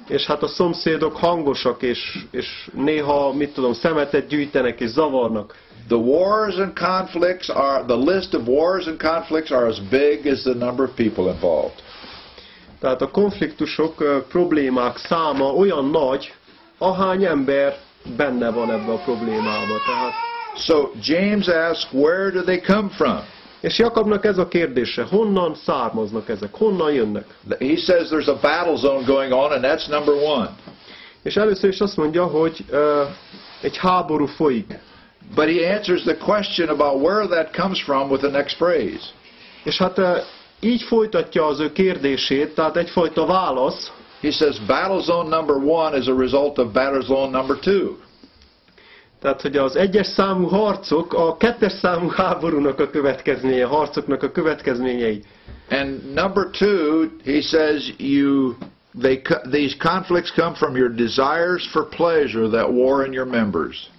És hát a szomszédok hangosak, és, és néha, mit tudom, szemetet gyűjtenek és zavarnak. The wars and conflicts are, the list of wars and conflicts are as big as the number of people involved. Tehát a konfliktusok, problémák száma olyan nagy, ahány ember benne van ebbe a problémába. Tehát, So James asks, where do they come from? és Jakabnak ez a kérdése, honnan származnak ezek, honnan jönnek? He says there's a battle zone going on, and that's number one. És először is azt mondja, hogy ö, egy háború folyik. But he answers the question about where that comes from with the next phrase. És hát így folytatja az ő kérdését, tehát egyfajta válasz, He says battle zone number one is a result of battle zone number two. tehát hogy az egyes számú harcok a kettes számú háborúnak a következménye, harcoknak a következményei. And number two, he says you they these conflicts come from your desires for pleasure that war in your members.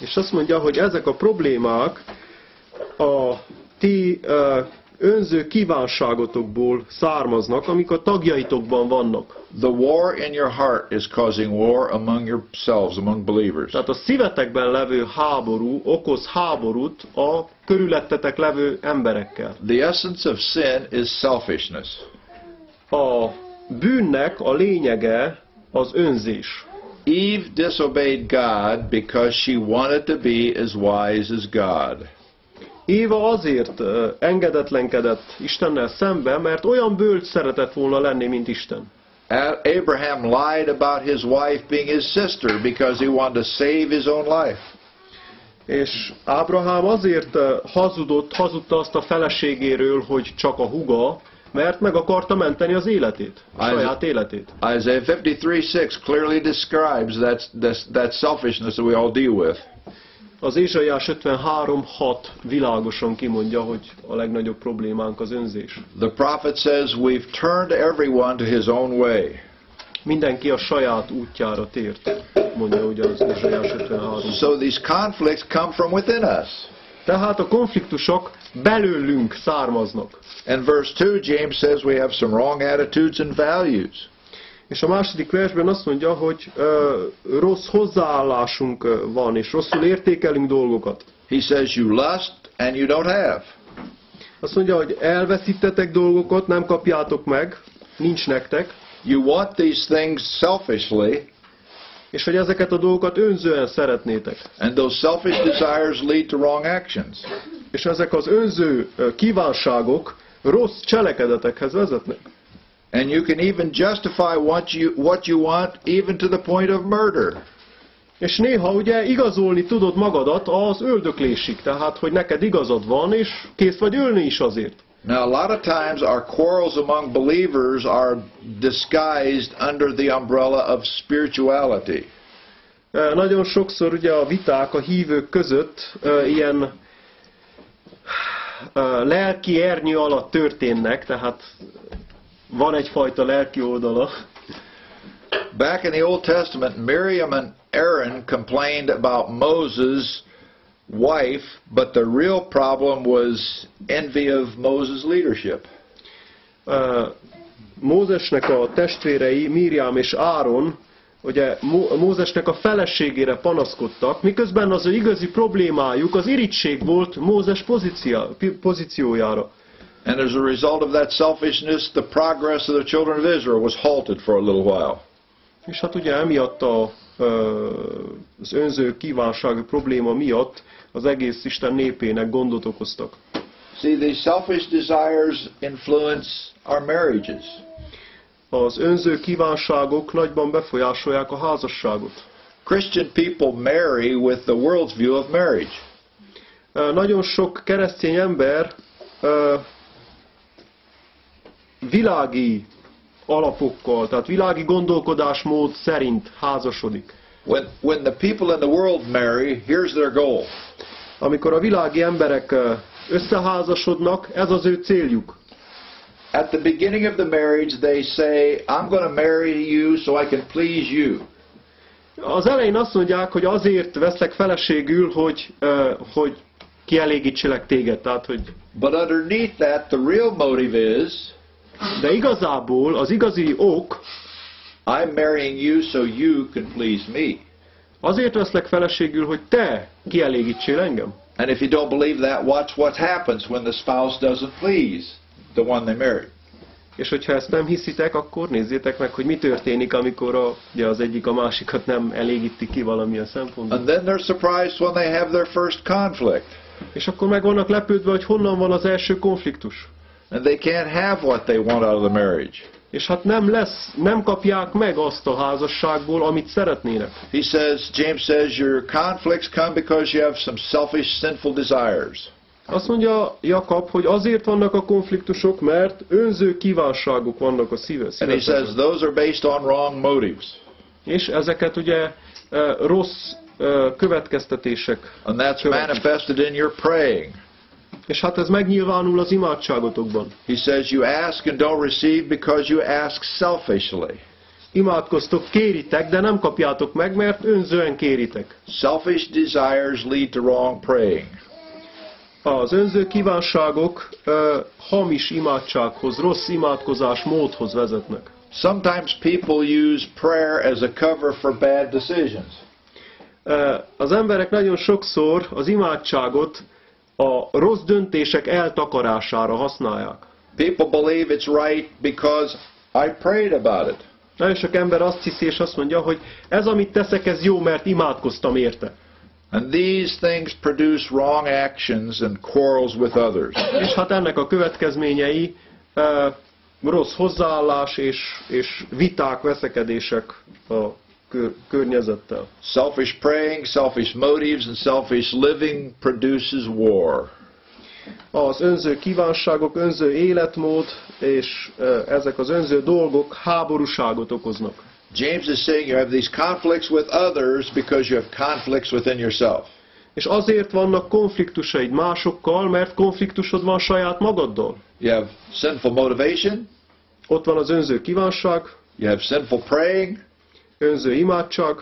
És azt mondja, hogy ezek a problémák a ti önző kívánságotokból származnak, amik a tagjaitokban vannak. The war in your heart is causing war among yourselves, among believers. Tehát a szívetekben levő háború okoz háborút a körülöttetek levő emberekkel. The essence of sin is selfishness. A bűnnek a lényege az önzés. Eve disobeyed God because she wanted to be as wise as God. Éva azért engedetlenkedett Istennel szembe, mert olyan bölcs szeretett volna lenni, mint Isten. Abraham lied about his wife being his sister because he wanted to save his own life. És Ábrahám azért hazudott, hazudta azt a feleségéről, hogy csak a huga, mert meg akarta menteni az életét, a saját életét. Isaiah 53:6 clearly describes that, that, that selfishness that we all deal with. Az Ézsaiás 53.6 világosan kimondja, hogy a legnagyobb problémánk az önzés. The prophet says, We've turned everyone to his own way. Mindenki a saját útjára tért, mondja ugye az Ézsaiás 53. So these conflicts come from within us. Tehát a konfliktusok belőlünk származnak. And verse 2, James says we have some wrong attitudes and values. És a második versben azt mondja, hogy ö, rossz hozzáállásunk van, és rosszul értékelünk dolgokat. He says, You lust and you don't have. Azt mondja, hogy elveszítetek dolgokat, nem kapjátok meg, nincs nektek, You want these things selfishly, és hogy ezeket a dolgokat önzően szeretnétek. And those selfish desires lead to wrong actions. És ezek az önző kívánságok rossz cselekedetekhez vezetnek. And you can even justify what you, what you want even to the point of murder. És néha ugye igazolni tudod magadat az öldöklésig, tehát hogy neked igazad van, és kész vagy ölni is azért. Now, a lot of times our quarrels among believers are disguised under the umbrella of spirituality. Nagyon sokszor ugye a viták a hívők között ilyen lelki ernyő alatt történnek, tehát van egyfajta lelki oldala. Back in the Old Testament, Miriam and Aaron complained about Moses' wife, but the real problem was envy of Moses' leadership. Ö, Mózesnek a testvérei, Miriam és Áron, ugye Mó- Mózesnek a feleségére panaszkodtak, miközben az ő igazi problémájuk az irigység volt Mózes pozícia, pozíciójára. And as a result of that selfishness, the progress of the children of Israel was halted for a little while. És hát ugye emiatt a, az önző kívánsági probléma miatt az egész Isten népének gondot okoztak. See, these selfish desires influence our marriages. Az önző kívánságok nagyban befolyásolják a házasságot. Christian people marry with the world's view of marriage. Nagyon sok keresztény ember világi alapokkal, tehát világi gondolkodásmód szerint házasodik. When, when the people in the world marry, here's their goal. Amikor a világi emberek összeházasodnak, ez az ő céljuk. At the beginning of the marriage, they say, I'm going to marry you so I can please you. Az elején azt mondják, hogy azért veszek feleségül, hogy, ö, hogy kielégítselek téged. Tehát, hogy, But underneath that, the real motive is, de igazából az igazi ok I'm marrying you so you can please me. azért veszlek feleségül, hogy te kielégítsél engem. And if you don't believe that, watch what happens when the spouse doesn't please the one they married. És hogyha ezt nem hiszitek, akkor nézzétek meg, hogy mi történik, amikor a, ugye az egyik a másikat nem elégíti ki valamilyen szempontból. And then they're surprised when they have their first conflict. És akkor meg vannak lepődve, hogy honnan van az első konfliktus. And they can't have what they want out of the marriage. És hát nem lesz, nem kapják meg azt a házasságból, amit szeretnének. He says, James says, your conflicts come because you have some selfish, sinful desires. Azt mondja Jakab, hogy azért vannak a konfliktusok, mert önző kívánságok vannak a szíve, And he says those are based on wrong motives. És ezeket ugye eh, rossz eh, következtetések. And that's manifested in your praying. És hát ez megnyilvánul az imádságotokban. He says you ask and don't receive because you ask selfishly. Imádkoztok, kéritek, de nem kapjátok meg, mert önzően kéritek. Selfish desires lead to wrong praying. Az önző kívánságok ö, hamis imádsághoz, rossz imádkozás módhoz vezetnek. Sometimes people use prayer as a cover for bad decisions. Ö, Az emberek nagyon sokszor az imádságot a rossz döntések eltakarására használják. People believe it's right because I prayed about it. Nagyon sok ember azt hiszi és azt mondja, hogy ez, amit teszek, ez jó, mert imádkoztam érte. And these things produce wrong actions and quarrels with others. És hát ennek a következményei ö, rossz hozzáállás és, és viták, veszekedések a környezettel. Selfish praying, selfish motives, and selfish living produces war. Az önző kívánságok, önző életmód és ezek az önző dolgok háborúságot okoznak. James is saying you have these conflicts with others because you have conflicts within yourself. És azért vannak konfliktusaid másokkal, mert konfliktusod van saját magaddal. You have sinful motivation, Ott van az önző kívánság, you have sinful praying, önző imádság,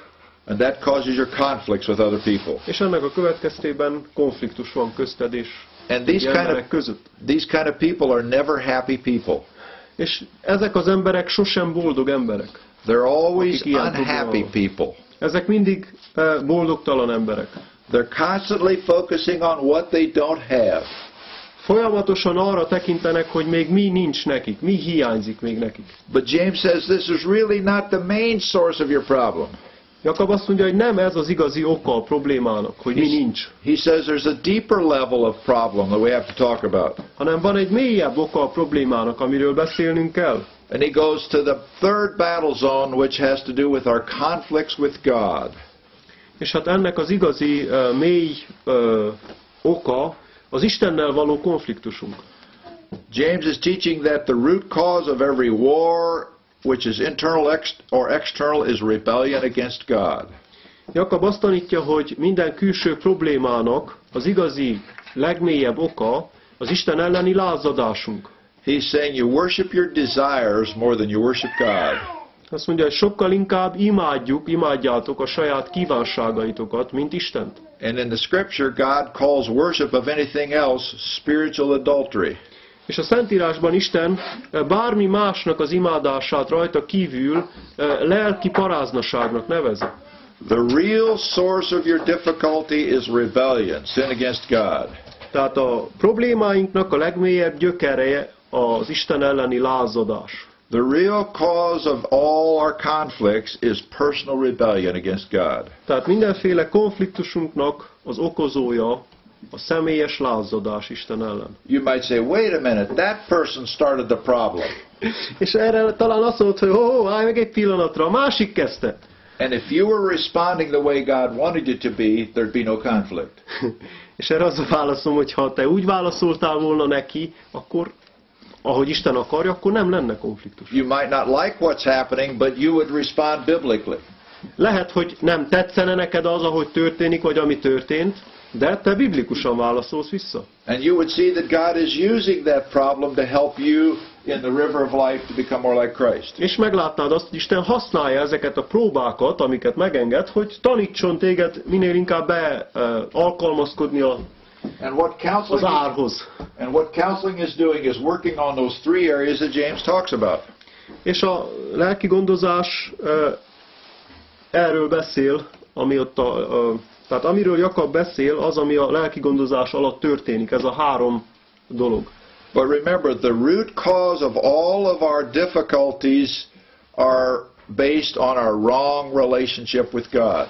and that causes your conflicts with other people. és ennek a következtében konfliktus van közted és And these kind of között. these kind of people are never happy people. És ezek az emberek sosem boldog emberek. They're always unhappy people. Ezek mindig eh, boldogtalan emberek. They're constantly focusing on what they don't have. Folyamatosan arra tekintenek, hogy még mi nincs nekik, mi hiányzik még nekik. But James says this is really not the main source of your problem. Jakab azt mondja, hogy nem ez az igazi oka a problémának, hogy mi nincs, He says there's a deeper level of problem that we have to talk about. hanem van egy mélyebb oka a problémának, amiről beszélnünk kell. And he goes to the third battle zone, which has to do with our conflicts with God. És hát ennek az igazi uh, mély uh, oka az Istennel való konfliktusunk. James is teaching that the root cause of every war, which is internal ex- or external, is rebellion against God. Jakab azt tanítja, hogy minden külső problémának az igazi legmélyebb oka az Isten elleni lázadásunk. He's saying you worship your desires more than you worship God. Azt mondja, hogy sokkal inkább imádjuk, imádjátok a saját kívánságaitokat, mint Istent. And in the scripture, God calls worship of anything else spiritual adultery. És a Szentírásban Isten eh, bármi másnak az imádását rajta kívül eh, lelki paráznaságnak nevezi. The real source of your difficulty is rebellion, sin against God. Tehát a problémáinknak a legmélyebb gyökereje az Isten elleni lázadás. The real cause of all our conflicts is personal rebellion against God. Tehát mindenféle konfliktusunknak az okozója a személyes lázadás Isten ellen. You might say, wait a minute, that person started the problem. És erre talán azt mondod, hogy ó, állj meg egy pillanatra, a másik kezdte. And if you were responding the way God wanted you to be, there'd be no conflict. És erre az a válaszom, hogy ha te úgy válaszoltál volna neki, akkor ahogy Isten akarja, akkor nem lenne konfliktus. You might not like what's happening, but you would respond biblically. Lehet, hogy nem tetszene neked az, ahogy történik, vagy ami történt, de te biblikusan válaszolsz vissza. And you would see that God is using that problem to help you in the river of life to become more like Christ. És meglátnád azt, hogy Isten használja ezeket a próbákat, amiket megenged, hogy tanítson téged minél inkább be uh, alkalmazkodni a, And what counseling and what counseling is doing is working on those three areas that James talks about. És a lelki gondozás erről beszél, ami ott a, uh, tehát amiről Jakab beszél, az, ami a lelki gondozás alatt történik, ez a három dolog. But remember, the root cause of all of our difficulties are based on our wrong relationship with God.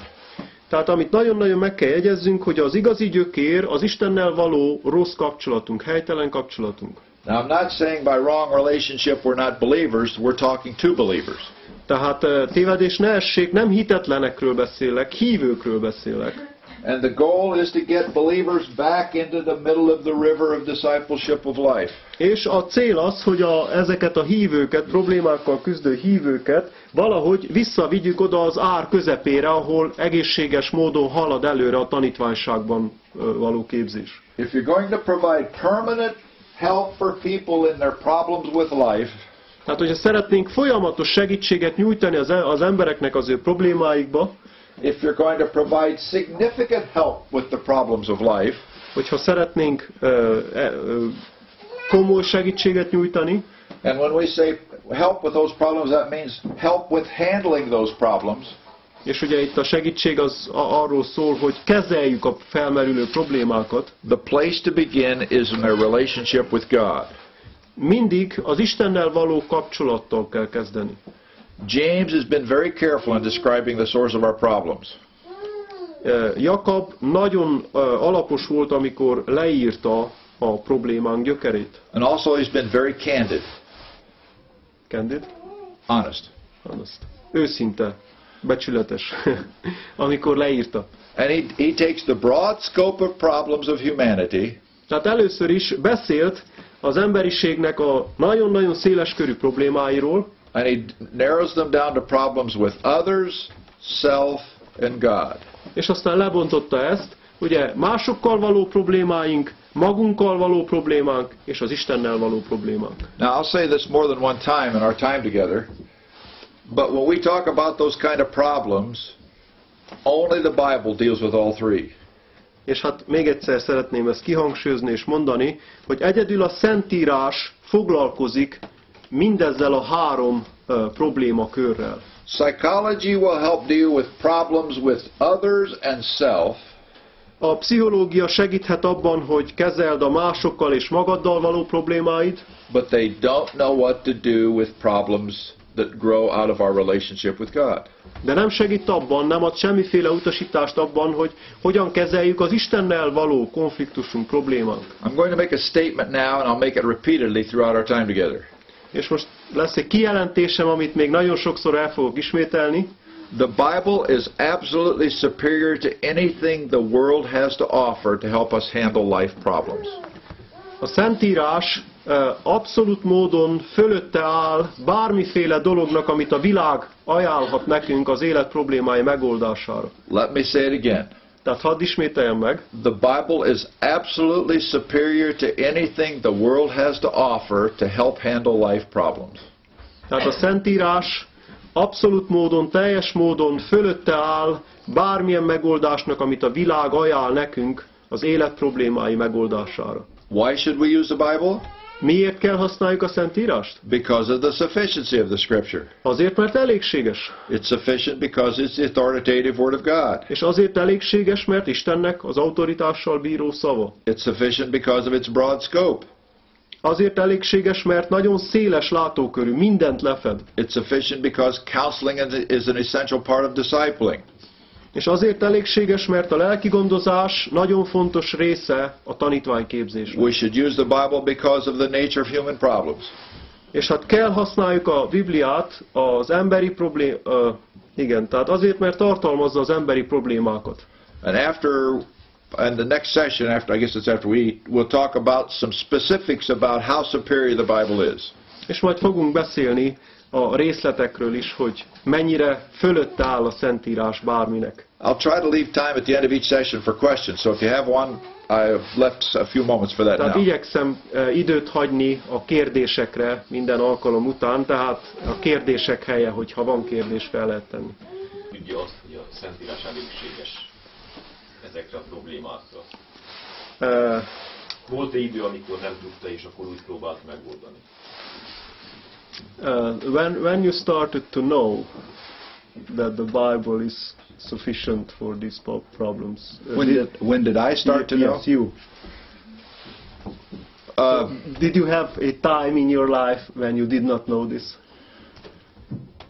Tehát amit nagyon-nagyon meg kell jegyezzünk, hogy az igazi gyökér az Istennel való rossz kapcsolatunk, helytelen kapcsolatunk. Now, I'm not saying by wrong relationship we're not believers, we're talking to believers. Tehát eh, tévedés ne essék, nem hitetlenekről beszélek, hívőkről beszélek. And the goal is to get believers back into the middle of the river of discipleship of life. És a cél az, hogy a, ezeket a hívőket, problémákkal küzdő hívőket valahogy visszavigyük oda az ár közepére, ahol egészséges módon halad előre a tanítványságban való képzés. If you're going to provide permanent help for people in their problems with life, Tehát, hogyha szeretnénk folyamatos segítséget nyújtani az, e- az embereknek az ő problémáikba, if you're going to provide significant help with the problems of life, hogyha szeretnénk ö, e, ö, komoly segítséget nyújtani, and when we say help with those problems, that means help with handling those problems. és ugye itt a segítség az a, arról szól, hogy kezeljük a felmerülő problémákat, The place to begin is in their relationship with God. mindig az Istennel való kapcsolattal kell kezdeni. James has been very careful in describing the source of our problems. Ö, Jakab nagyon ö, alapos volt, amikor leírta a problémánk gyökerét. And also he's been very candid, Candid? honest. Honest. Őszinte, becsületes, amikor leírta. And he, he takes the broad scope of problems of humanity Tehát először is beszélt az emberiségnek a nagyon-nagyon széles körű problémáiról, and he narrows them down to problems with others, self, and God. és aztán lebontotta ezt, ugye másokkal való problémáink, magunkkal való problémánk, és az Istennel való problémánk. Now, I'll say this more than one time in our time together, but when we talk about those kind of problems, only the Bible deals with all three. És hát még egyszer szeretném ezt kihangsúlyozni és mondani, hogy egyedül a Szentírás foglalkozik mindezzel a három problémakörrel. Psychology will help deal with problems with others and self, A pszichológia segíthet abban, hogy kezeld a másokkal és magaddal való problémáid, but they don't know what to do with problems that grow out of our relationship with God. De nem segít abban, nem ad semmiféle utasítást abban, hogy hogyan kezeljük az Istennel való konfliktusunk, problémánk. I'm going to make a statement now, and I'll make it repeatedly throughout our time together. És most lesz egy kijelentésem, amit még nagyon sokszor el fogok ismételni. The Bible is absolutely superior to anything the world has to offer to help us handle life problems. A Szentírás abszolút módon fölötte áll bármiféle dolognak, amit a világ ajánlhat nekünk az élet problémái megoldására. Let me say it again. Tehát hadd ismételjem meg, The Bible is absolutely superior to anything the world has to offer to help handle life problems. tehát a Szentírás abszolút módon, teljes módon fölötte áll bármilyen megoldásnak, amit a világ ajánl nekünk az élet problémái megoldására. Why should we use the Bible? Miért kell használjuk a Szentírást? Because of the sufficiency of the Scripture. Azért, mert elégséges. It's sufficient because it's the authoritative Word of God. És azért elégséges, mert Istennek az autoritással bíró szava. It's sufficient because of its broad scope. Azért elégséges, mert nagyon széles látókörű, mindent lefed. It's sufficient because counseling is- is an essential part of discipling. És azért elégséges, mert a lelki gondozás nagyon fontos része a tanítványképzésnek. We should use the Bible because of the nature of human problems. És hát kell használjuk a Bibliát az emberi problém... Uh, igen, tehát azért, mert tartalmazza az emberi problémákat. And after, and the next session, after I guess it's after we eat, we'll talk about some specifics about how superior the Bible is. És majd fogunk beszélni a részletekről is, hogy mennyire fölötte áll a Szentírás bárminek. I'll try to leave time at the end of each session for questions. So if you have one, I've left a few moments for that Tehát now. igyekszem eh, időt hagyni a kérdésekre minden alkalom után, tehát a kérdések helye, hogyha van kérdés, fel lehet tenni. tudja azt, hogy a Szentírás elégséges ezekre a problémákra. Eh, Volt-e idő, amikor nem tudta, és akkor úgy próbált megoldani? uh, when when you started to know that the Bible is sufficient for these problems? uh, When did, when did I start to know? yes, you. Uh, Did you have a time in your life when you did not know this?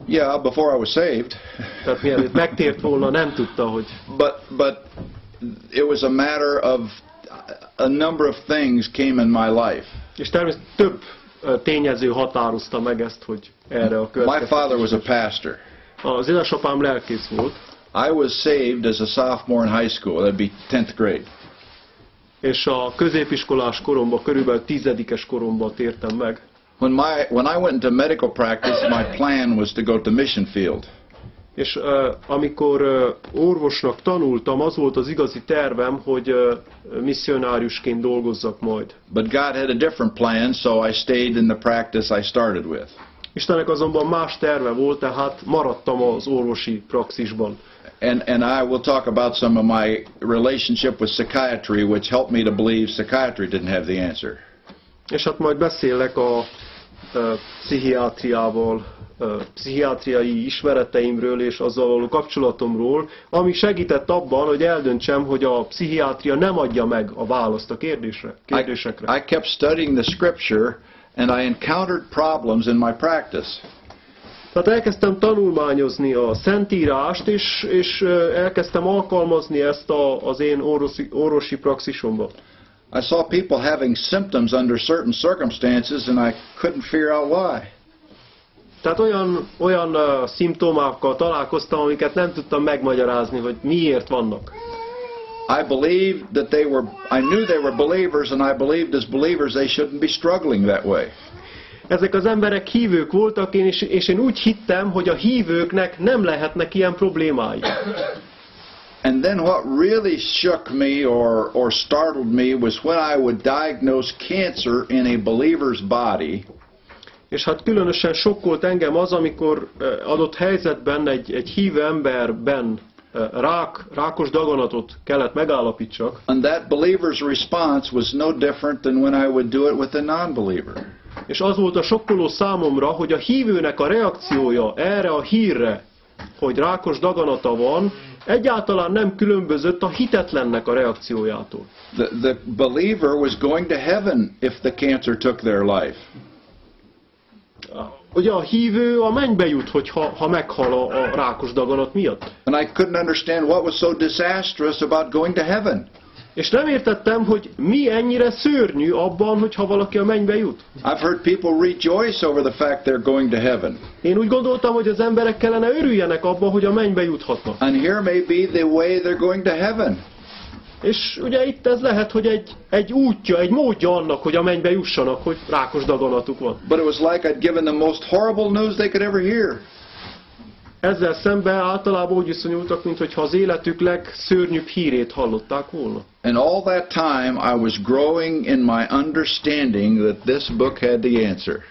yeah, before I was saved. Tehát mielőtt megtért volna, nem tudta, hogy But but it was a matter of a number of things came in my life. és természetesen több tényező határozta meg ezt, hogy erre a My father was a pastor. Az édesapám lelkész volt, I was saved as a sophomore in high school. That'd be 10th grade. és a középiskolás koromban, körülbelül tizedikes koromban tértem meg. When my when I went into medical practice, my plan was to go to mission field. És uh, amikor uh, orvosnak tanultam, az volt az igazi tervem, hogy uh, misszionáriusként dolgozzak majd. But God had a different plan, so I stayed in the practice I started with. Istennek azonban más terve volt, tehát maradtam az orvosi praxisban. And and I will talk about some of my relationship with psychiatry, which helped me to believe psychiatry didn't have the answer. És hát majd beszélek a uh, pszichiátriával, uh, pszichiátriai ismereteimről és azzal való kapcsolatomról, ami segített abban, hogy eldöntsem, hogy a pszichiátria nem adja meg a választ a kérdésre, I, kérdésekre. I kept studying the scripture, and I encountered problems in my practice. Tehát elkezdtem tanulmányozni a Szentírást, és, és elkezdtem alkalmazni ezt a, az én orvosi, orvosi praxisomba. I saw people having symptoms under certain circumstances, and I couldn't figure out why. Tehát olyan, olyan uh, szimptomákkal találkoztam, amiket nem tudtam megmagyarázni, hogy miért vannak. I believed that they were, I knew they were believers, and I believed as believers they shouldn't be struggling that way. Ezek az emberek hívők voltak, én, és, és én úgy hittem, hogy a hívőknek nem lehetnek ilyen problémái. And then what really shook me or, or startled me was when I would diagnose cancer in a believer's body, És hát különösen sokkolt engem az, amikor ö, adott helyzetben egy, egy hívő emberben rák, rákos daganatot kellett megállapítsak, and that believer's response was no different than when I would do it with a non-believer. És az volt a sokkoló számomra, hogy a hívőnek a reakciója erre a hírre, hogy rákos daganata van, egyáltalán nem különbözött a hitetlennek a reakciójától. The, the believer was going to heaven if the cancer took their life. Ugye a hívő a mennybe jut, hogyha ha meghal a, a rákos daganat miatt. And I couldn't understand what was so disastrous about going to heaven. És nem értettem, hogy mi ennyire szörnyű abban, hogyha valaki a mennybe jut. I've heard people rejoice over the fact they're going to heaven. Én úgy gondoltam, hogy az emberek kellene örüljenek abban, hogy a mennybe juthatnak. And here may be the way they're going to heaven. És ugye itt ez lehet, hogy egy, egy útja, egy módja annak, hogy a mennybe jussanak, hogy rákos daganatuk van. But it was like I'd given the most horrible news they could ever hear. Ezzel szemben általában úgy viszonyultak, mintha az életük legszörnyűbb hírét hallották volna. And all that time I was growing in my understanding that this book had the answer.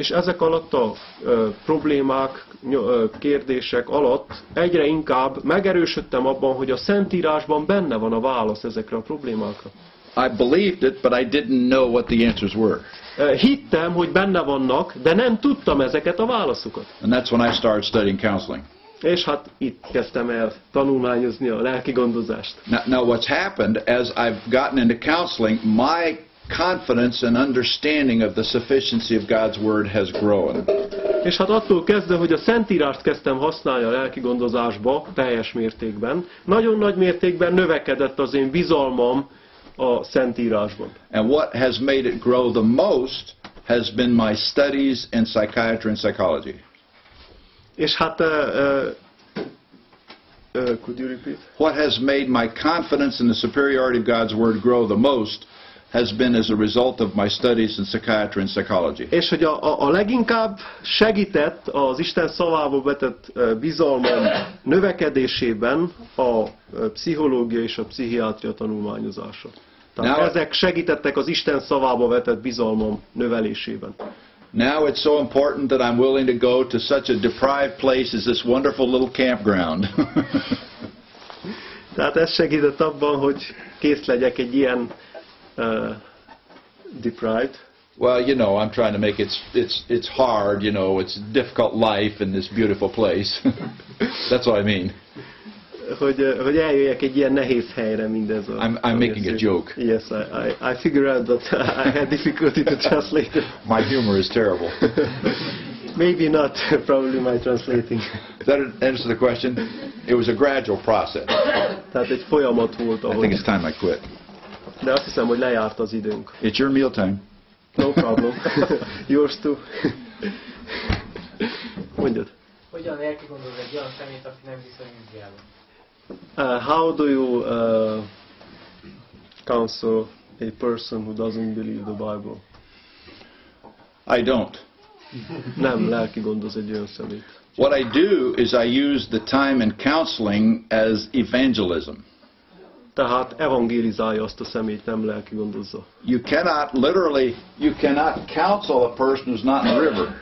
És ezek alatt a ö, problémák, ö, kérdések alatt egyre inkább megerősödtem abban, hogy a Szentírásban benne van a válasz ezekre a problémákra. I believed it, but I didn't know what the answers were. Hittem, hogy benne vannak, de nem tudtam ezeket a válaszokat. And that's when I started studying counseling. És hát itt kezdtem el tanulmányozni a lelki gondozást. Now, now what's happened as I've gotten into counseling, my confidence and understanding of the sufficiency of God's Word has grown. És hát attól kezdve, hogy a Szentírást kezdtem használni a lelki gondozásba teljes mértékben, nagyon nagy mértékben növekedett az én bizalmam a Szentírásban. And what has made it grow the most has been my studies in psychiatry and psychology. És hát, uh, uh, could you repeat? What has made my confidence in the superiority of God's Word grow the most has been as a result of my studies in psychiatry and psychology. És hogy a, a, leginkább segített az Isten szavába vetett bizalmam növekedésében a pszichológia és a pszichiátria tanulmányozása. Tehát Now- ezek segítettek az Isten szavába vetett bizalmam növelésében. Now it's so important that I'm willing to go to such a deprived place as this wonderful little campground. Tehát ez segített abban, hogy kész legyek egy ilyen uh, deprived. well, you know, I'm trying to make it, it's, it's hard, you know, it's a difficult life in this beautiful place. That's what I mean. hogy, ö, hogy eljöjjek egy ilyen nehéz helyre mindez a... I'm- I'm making a joke. Yes, I, I, I figure out that I had difficulty to translate it. My humor is terrible. Maybe not, probably my translating. That answer the question? It was a gradual process. Tehát egy folyamat volt, I think it's time I quit. De azt hiszem, hogy lejárt az időnk. It's your meal time. No problem. Yours too. Mondjad. Hogyan lelki gondoz egy olyan szemét, aki nem hisz a Bibliában? Uh, how do you uh, counsel a person who doesn't believe the Bible? I don't. Nem lelki gondoz egy olyan szemét. What I do is I use the time in counseling as evangelism. Tehát evangélizálja azt a szemét, nem lelki gondozza. You cannot literally, you cannot counsel a person who's not in the river.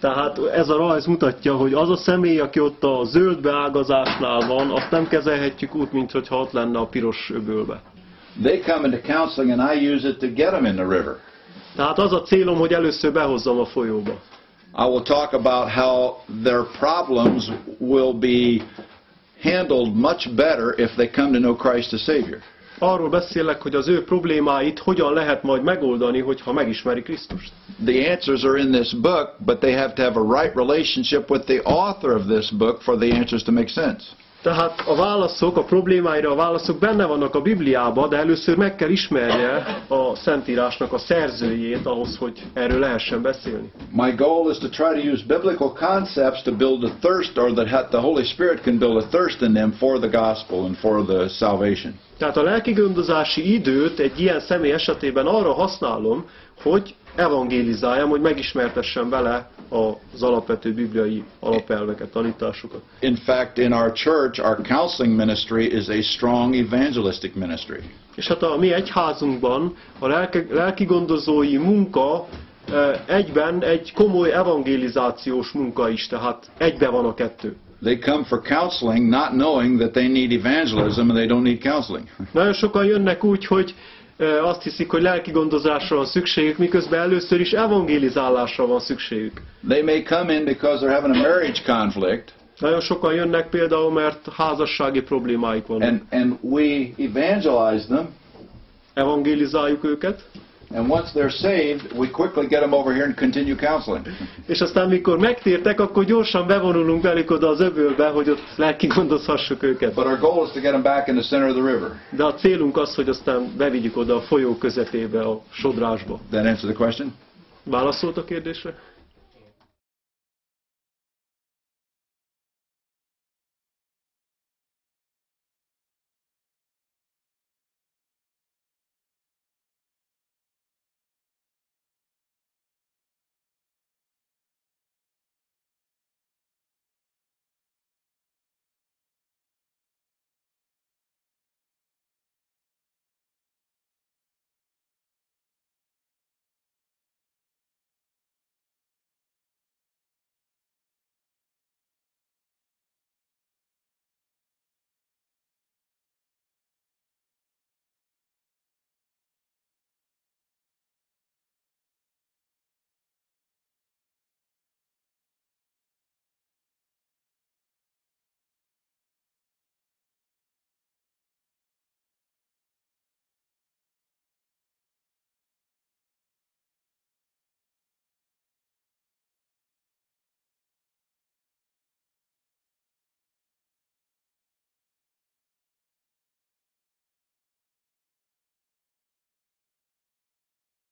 Tehát ez a rajz mutatja, hogy az a személy, aki ott a zöld beágazásnál van, azt nem kezelhetjük úgy, mintha ott lenne a piros öbölbe. They come into counseling and I use it to get them in the river. Tehát az a célom, hogy először behozzam a folyóba. I will talk about how their problems will be handled much better if they come to know Christ as Savior. Arról beszélek, hogy az ő problémáit hogyan lehet majd megoldani, hogyha megismeri Krisztust. The answers are in this book, but they have to have a right relationship with the author of this book for the answers to make sense. Tehát a válaszok, a problémáira a válaszok benne vannak a Bibliában, de először meg kell ismerje a Szentírásnak a szerzőjét ahhoz, hogy erről lehessen beszélni. My goal is to try to use biblical concepts to build a thirst, or that ha- the Holy Spirit can build a thirst in them for the gospel and for the salvation. Tehát a lelkigondozási időt egy ilyen személy esetében arra használom, hogy evangélizáljam, hogy megismertessem vele az alapvető bibliai alapelveket, tanításokat. In fact, in our church, our counseling ministry is a strong evangelistic ministry. És hát a mi egyházunkban a lelke, lelkigondozói munka eh, egyben egy komoly evangélizációs munka is, tehát egybe van a kettő. They come for counseling not knowing that they need evangelism and they don't need counseling. Nagyon sokan jönnek úgy, hogy azt hiszik, hogy lelkigondozásra van szükségük, miközben először is evangélizálásra van szükségük. They may come in because they're having a marriage conflict Nagyon sokan jönnek például, mert házassági problémáik vannak. and, and we evangelize them Evangélizáljuk őket, And once they're saved, we quickly get them over here and continue counseling. És aztán mikor megtértek, akkor gyorsan bevonulunk velük oda az öbölbe, hogy ott lelki gondozhassuk őket. But our goal is to get them back in the center of the river. De a célunk az, hogy aztán bevigyük oda a folyó közepébe, a sodrásba. That answer the question? Válaszolt a kérdésre?